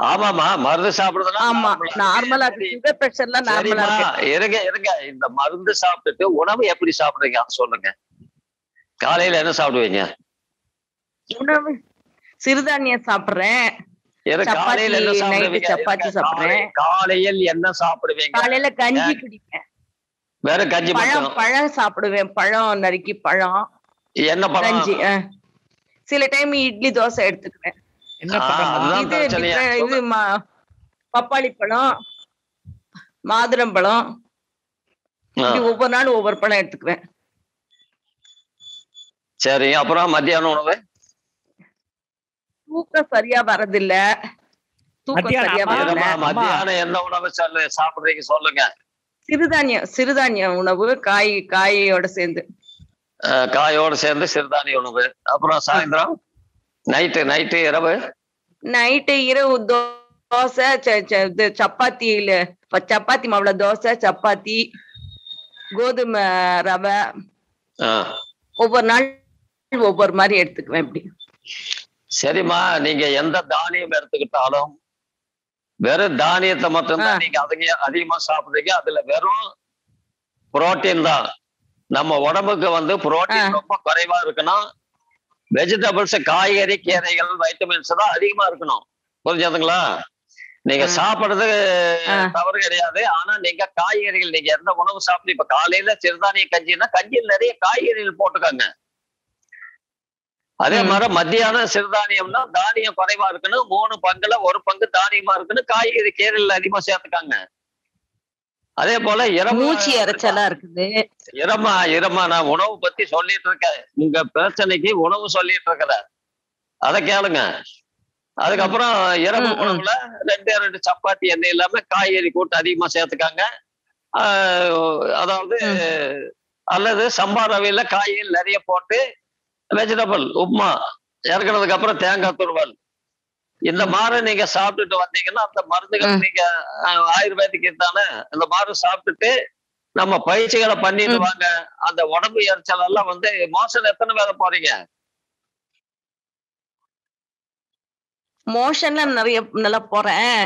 ஆமாமா மருந்து சாப்பிடுறதுனா ஆமா நார்மலா சுகர் பிரஷர்லாம் நார்மலா இருங்க இருங்க. இந்த மருந்து சாப்பிட்டுட்டு உணவு எப்படி சாப்பிடுறீங்க? சொல்லுங்க. காலையில என்ன சாப்பிடுவீங்க? உணவு சிறுதானியம் சாப்பிடுறேன். காலையில என்ன சாப்பிடுவீங்க? சப்பாத்தி சாப்பிடுறேன். காலை- காலையில் என்ன சாப்பிடுவீங்க? காலையில கஞ்சி குடிப்பேன். வெறும் கஞ்சி பழம் பழம் சாப்பிடுவேன். பழம் நறுக்கி பழம். என்ன பழம். சில டைம் இட்லி தோசை எடுத்துக்குவேன். பழமா? இது பப்பாளி பழம் மாதுளம்பழம் ஆ, இப்படி ஒவ்வொரு நாளும் ஒவ்வொரு பழம் எடுத்துக்குவேன். சரி அப்புறம் மத்தியான உணவு? தூக்கம் சரியா வரதில்ல மத்தியானம் என்ன உணவு சொல்லு? சாப்பிடுறீங்க சொல்லுங்க. சிறுதானியம் சிறுதானிய உணவு காய் காயோட சேர்ந்து. காயோடு சேர்ந்து சிறுதானிய உணவு. அப்புறம் சாயந்தரம்? நைட்டு நைட்டு இரவு? நைட்டு இரவு தோசை சப்பாத்தியில சப்பாத்தி மாவுல தோசை சப்பாத்தி கோதுமை ரவை. ஒவ்வொரு நாள் ஒவ்வொரு மாதிரி எடுத்துக்குவேன் இப்படி. சரிம்மா நீங்க எந்த தானியம் எடுத்துக்கிட்டாலும் வெறும் தானியத்தை மட்டும்தான் நீங்க அதிக அதிகமா சாப்பிடுறீங்க. அதுல வெறும் புரோட்டீன் தான். நம்ம உடம்புக்கு வந்து புரோட்டீன் ரொம்ப குறைவா இருக்கணும் வெஜிடபிள்ஸ் காய்கறி கீரைகள் வைட்டமின்ஸ் தான் அதிகமா இருக்கணும். புரிஞ்சதுங்களா? நீங்க சாப்பிடுறது தவறு கிடையாது. ஆனா நீங்க காய்கறிகள் நீங்க எந்த உணவு சாப்பிட்டு இப்ப காலையில சிறுதானிய கஞ்சின்னா கஞ்சியில் நிறைய காய்கறிகள் போட்டுக்கோங்க. அதே மாதிரி மத்தியானம் சிறுதானியம்னா தானியம் குறைவா இருக்குன்னு மூணு பங்குல ஒரு பங்கு தானியமா இருக்குன்னு காய்கறி கீரைகள் அதிகமா சேர்த்துக்காங்க. அதே போல மூச்சு இறைச்சலா இருக்குது. இரமா இரமா நான் உணவு பத்தி சொல்லிட்டு இருக்கேன். உங்க பிரச்சனைக்கு உணவு சொல்லிட்டு இருக்கிறேன் அதை கேளுங்க. அதுக்கப்புறம் இரவு உணவுல ரெண்டே ரெண்டு சப்பாத்தி எண்ணெய் இல்லாம காய்கறி கூட்டு அதிகமா சேர்த்துக்காங்க. அதாவது அல்லது சம்பா ரவையில காய்கறி நிறைய போட்டு வெஜிடபிள் உப்புமா இறக்குனதுக்கு அப்புறம் தேங்காய் துருவல். இந்த மாதிரி நீங்க சாப்பிட்டுட்டு வந்தீங்கன்னா அந்த மருந்துகள் நீங்க ஆஹ், ஆயுர்வேதிக்கு தானே இந்த மாதிரி சாப்பிட்டுட்டு நம்ம பயிற்சிகளை பண்ணிட்டு வாங்க. அந்த உடம்பு எரிச்சல் எல்லாம் வந்து மாசம் எத்தனை வேலை போறீங்க? மோஷன்ல நிறைய நல்லா போறேன்.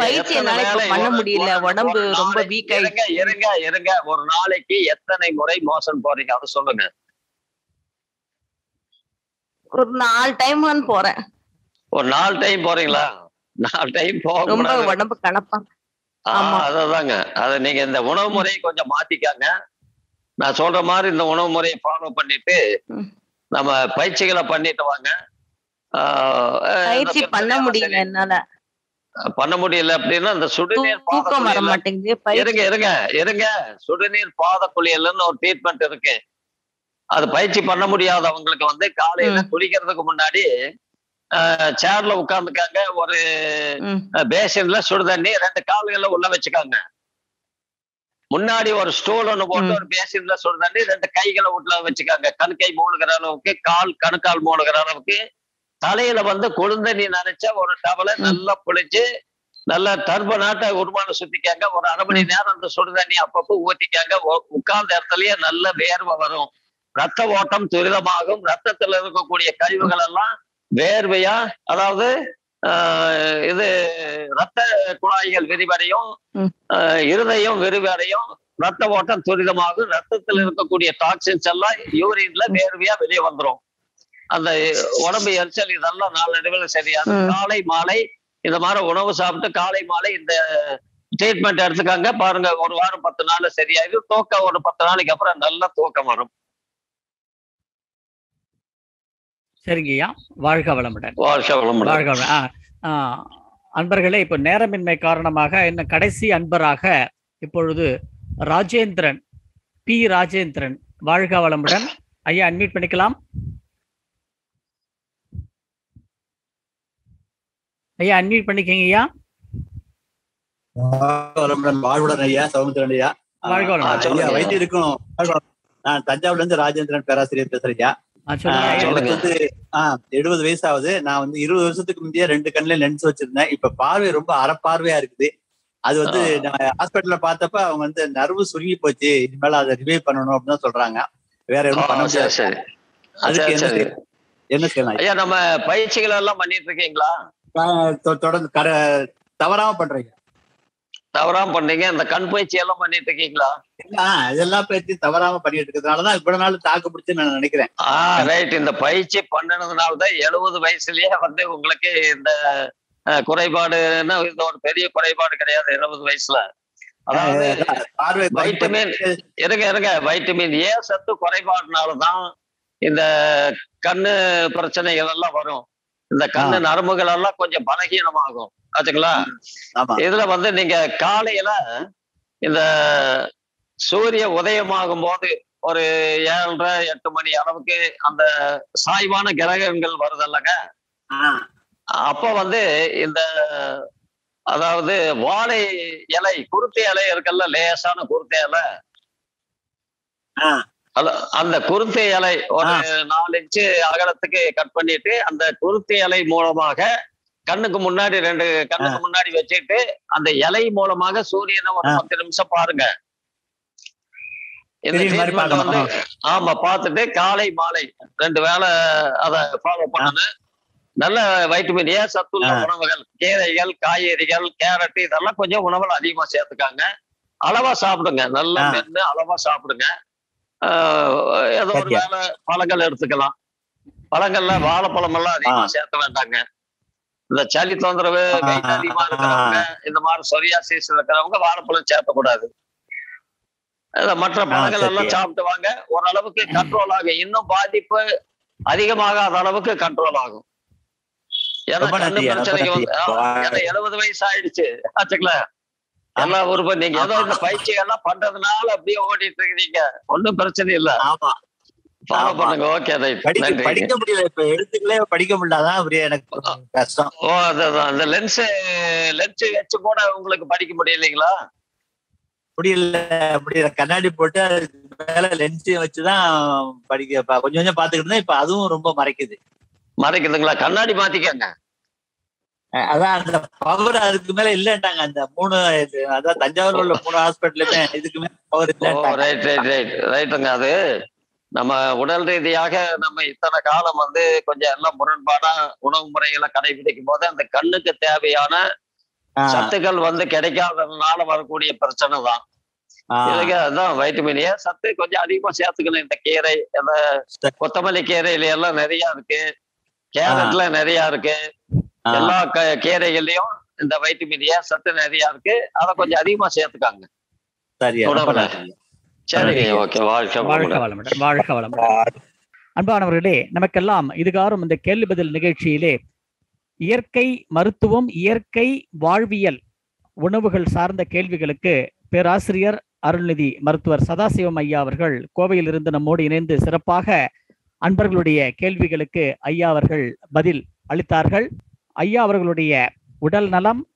பயிற்சி என்னால பண்ண முடியல. உடம்பு ரொம்ப வீக் ஆயிடுச்சு. இருங்க இருங்க. ஒரு நாளைக்கு எத்தனை முறை மோசம் போறீங்க? அதை சொல்லுங்க. ஒரு நாலு டைம் போறேன். ஒரு நாலு டைம் போறீங்களா? நாலு டைம் போக. உடம்பு கலப்பா ஆ, அததாங்க. அதை நீங்க இந்த உணவு முறையை கொஞ்சம் மாத்திக்காங்க. நான் சொல்ற மாதிரி இந்த உணவு முறையை ஃபாலோ பண்ணிட்டு நம்ம பயிற்சிகளை பண்ணிட்டு வாங்க. பயிற்சி பண்ண முடியல என்னால. பண்ண முடியல அப்படின்னா இந்த சுடுநீர் தூக்கம் வர மாட்டேங்குது. இருங்க இருங்க இருங்க. சுடுநீர் பாத குளியல்னு ஒரு ட்ரீட்மெண்ட் இருக்கு. அது பயிற்சி பண்ண முடியாதவங்களுக்கு வந்து காலையில குளிக்கிறதுக்கு முன்னாடி சேர்ல உட்கார்ந்துக்காங்க. ஒரு பேசின்ல சுடு தண்ணி ரெண்டு கால்களை உள்ள வச்சுக்காங்க. முன்னாடி ஒரு ஸ்டூல் ஒண்ணு போட்டு ஒரு பேசின்ல சுடு தண்ணி ரெண்டு கைகளை உள்ள வச்சுக்காங்க. கணுக்கை மூழ்கிற அளவுக்கு கால் கணுக்கால் மூழ்கிற அளவுக்கு. தலையில வந்து கொழுந்தண்ணி நினைச்ச ஒரு டவலை நல்லா புளிச்சு நல்ல டர்ப நாட்டை உருமான சுத்திக்காங்க. ஒரு அரை மணி நேரம் அந்த சுடு தண்ணி அப்பப்போ ஊத்திக்காங்க. உட்கார்ந்த இடத்துலயே நல்ல வேர்வை வரும். ரத்த ஓட்டம் துரிதமாகும். ரத்தத்துல இருக்கக்கூடிய கழிவுகள் எல்லாம் வேர்வையா? அதாவது இது ரத்த குழாய்கள் விரிவடையும் இருதயம் விரிவடையும் ரத்த ஓட்டம் துரிதமாகும் ரத்தத்தில் இருக்கக்கூடிய டாக்ஸின்ஸ் எல்லாம் யூரின்ல வேர்வையா வெளியே வந்துரும். அந்த உடம்பு எரிச்சல் இதெல்லாம் நாளடைவில் சரியாது. காலை மாலை இந்த மாதிரி உணவு சாப்பிட்டு காலை மாலை இந்த ட்ரீட்மெண்ட் எடுத்துக்காங்க. பாருங்க ஒரு வாரம் பத்து நாள்ல சரியாயிடும். தூக்கம் ஒரு பத்து நாளைக்கு அப்புறம் நல்ல தூக்கம் வரும். சரிங்கய்யா. வாழ்க வளமுடன். வாழ்க வளமுடன். வாழ்க அன்பர்களே இப்போ நேரமின்மை காரணமாக இன்னும் கடைசி அன்பராக இப்பொழுது ராஜேந்திரன் பி. ராஜேந்திரன் வாழ்க வளமுடன். ஐயா அட்மிட் பண்ணிக்கலாம். ஐயா அட்மிட் பண்ணிக்கங்க ஐயா. வளமுடன். வாழ்வுடன் ஐயா சௌமித்திரன் ஐயா. வாழ்க வளமுடன். வளமுடன். நான் தஞ்சாவூர்ல இருந்து ராஜேந்திரன் பேராசிரியர் பேசுறேன் ஐயா. எனக்கு வந்து ஆஹ் எழுபது வயசு ஆகுது நான் வந்து இருபது வருஷத்துக்கு முந்தைய ரெண்டு கண்ணுல லென்ஸ் வச்சிருந்தேன். இப்ப பார்வை ரொம்ப அறப்பார்வையா இருக்குது. அது வந்து நான் ஹாஸ்பிட்டல்ல பார்த்தப்ப அவங்க வந்து நர்வு சுருங்கி போச்சு. இனிமேல அதை ரிவைவ் பண்ணணும் அப்படின்னு சொல்றாங்க. வேற எதுவும் பண்ண முடியாது. அதுக்கு என்ன என்ன செய்யலாம்? ஐயா? நம்ம பயிற்சிகள் எல்லாம் பண்ணிட்டு இருக்கீங்களா? தொடர்ந்து கர தவறாம பண்றீங்க. தவறாம பண்றீங்க இந்த கண் பயிற்சி எல்லாம் பண்ணிட்டு இருக்கீங்களா? ஆஹ் இதெல்லாம் பத்தி தவறாம பண்ணிட்டு இருக்கிறதுனாலதான் இவ்வளவு நாள் தாக்கு பிடிச்சு நான் நினைக்கிறேன். ஆ ரைட் இந்த பயிற்சி பண்ணினதுனால தான் எழுபது வயசுலயே வந்து உங்களுக்கு இந்த குறைபாடுன்னா இது ஒரு பெரிய குறைபாடு கிடையாது எழுபது வயசுல. அதாவது வைட்டமின் இருங்க இருங்க. வைட்டமின் ஏ சத்து குறைபாடுனாலதான் இந்த கண்ணு பிரச்சனைகள் எல்லாம் வரும். இந்த கண்ணு நரம்புகள் எல்லாம் கொஞ்சம் பலகீனமாகும். ஆச்சுங்களா இதுல வந்து நீங்க காலையில இந்த சூரிய உதயமாகும் போது ஒரு ஏழரை எட்டு மணி அளவுக்கு அந்த சாய்வான கிரகங்கள் வருதல்லங்க. அப்ப வந்து இந்த அதாவது வாழை இலை குருத்தை இலை இருக்குல்ல லேசான குருத்தை இலை. அந்த அந்த குருத்து இலை ஒரு நாலு இன்ச்சு அகலத்துக்கு கட் பண்ணிட்டு அந்த குருத்து இலை மூலமாக கண்ணுக்கு முன்னாடி ரெண்டு கண்ணுக்கு முன்னாடி வச்சுட்டு அந்த இலை மூலமாக சூரியனை ஒரு பத்து நிமிஷம் பாருங்க. வந்து. ஆமா பார்த்துட்டு காலை மாலை ரெண்டு வேளை அதை ஃபாலோ பண்ணணும். நல்ல வைட்டமின் ஏ சத்துள்ள உணவுகள் கீரைகள் காய்கறிகள் கேரட் இதெல்லாம் கொஞ்சம் உணவுல அதிகமா சேர்த்துக்காங்க. அளவா சாப்பிடுங்க. நல்லா மென்னு அளவா சாப்பிடுங்க. ஆஹ் ஏதோ ஒரு வேளை பழங்கள் எடுத்துக்கலாம். பழங்கள்ல வாழைப்பழம் எல்லாம் அதிகமா சேர்க்க வேண்டாங்க. இந்த சளி தொந்தரவு அதிகமா இருக்கிறவங்க இந்த மாதிரி சொரியாசிஸ் இருக்கிறவங்க வாழைப்பழம் சேர்க்கக்கூடாது அத மற்ற பழங்கள் எல்லாம் சாப்பிட்டு வாங்க. ஓரளவுக்கு கண்ட்ரோல் ஆகும். இன்னும் பாதிப்பு அதிகமாகாத அளவுக்கு கண்ட்ரோல் ஆகும். எழுபது வயசு ஆயிடுச்சு. ஆச்சுங்களா? எல்லா ஒரு நீங்க ஏதோ இந்த பயிற்சிகள்லாம் பண்றதுனால அப்படியே ஓடிட்டு இருக்கிறீங்க ஒண்ணும் பிரச்சனை இல்ல. ஆமா. ஃபாலோ பண்ணுங்க ஓகே ரைட் படிக்க முடியல இப்ப எழுத்துக்களே படிக்க முடியலதான் அப்படியே எனக்கு கொஞ்சம் கஷ்டம். ஓ அதுதான் அந்த லென்ஸ் லென்ஸ் வச்சு கூட உங்களுக்கு படிக்க முடியலைங்களா? முடியல முடியல. கண்ணாடி போட்டு மேல லென்ஸ் வச்சுதான் படிக்க ப- கொஞ்சம் கொஞ்சம் பாத்துக்கிட்டு இருந்தேன். இப்ப அதுவும் ரொம்ப மறைக்குது. மறைக்குதுங்களா? கண்ணாடி மாத்திக்கங்க. அதான் அந்த பவர் அதுக்கு மேல இல்லன்ட்டாங்க. அந்த மூணு இது, அதான் தஞ்சாவூர்ல உள்ள மூணு ஹாஸ்பிட்டலுமே இதுக்கு மேல பவர் ரைட் ரைட் ரைட் ரைட்டுங்க அது. நம்ம உடல் ரீதியாக நம்ம இத்தனை காலம் வந்து கொஞ்சம் எல்லாம் முரண்பாடா உணவு முறைகளை கடைபிடிக்கும் போது அந்த கண்ணுக்கு தேவையான சத்துக்கள் வந்து கிடைக்காததுனால வரக்கூடிய பிரச்சனை தான். இதுக்கு அதான் வைட்டமின் ஏ சத்து கொஞ்சம் அதிகமா சேர்த்துக்கணும். இந்த கீரை இந்த கொத்தமல்லி கீரையில எல்லாம் நிறைய இருக்கு. கேரட்ல நிறைய இருக்கு. எல்லா கீரைகள்லயும் இந்த வைட்டமின் ஏ சத்து நிறைய இருக்கு. அதை கொஞ்சம் அதிகமா சேர்த்துக்காங்க. சரியா வாழ்க வளமுடன். அன்பானவர்களே நமக்கெல்லாம் இதுகாரும் இந்த கேள்வி பதில் நிகழ்ச்சியிலே இயற்கை மருத்துவம் இயற்கை வாழ்வியல் உணவுகள் சார்ந்த கேள்விகளுக்கு பேராசிரியர் அருள்நிதி மருத்துவர் சதாசிவம் ஐயா அவர்கள் கோவையிலிருந்து நம்மோடு இணைந்து சிறப்பாக அன்பர்களுடைய கேள்விகளுக்கு ஐயா அவர்கள் பதில் அளித்தார்கள். ஐயா அவர்களுடைய உடல் நலம்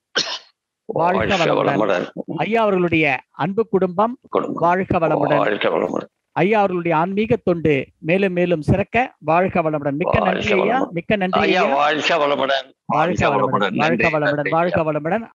வாழ்க வளமுடன். ஐயா அவர்களுடைய அன்பு குடும்பம் வாழ்க வளமுடன். ஐயா அவர்களுடைய ஆன்மீக தொண்டு மேலும் மேலும் சிறக்க வாழ்க வளமுடன். மிக்க நன்றி ஐயா. மிக்க நன்றி ஐயா வாழ்க வளமுடன். வாழ்க வளமுடன். வாழ்க வளமுடன். வாழ்க வளமுடன்.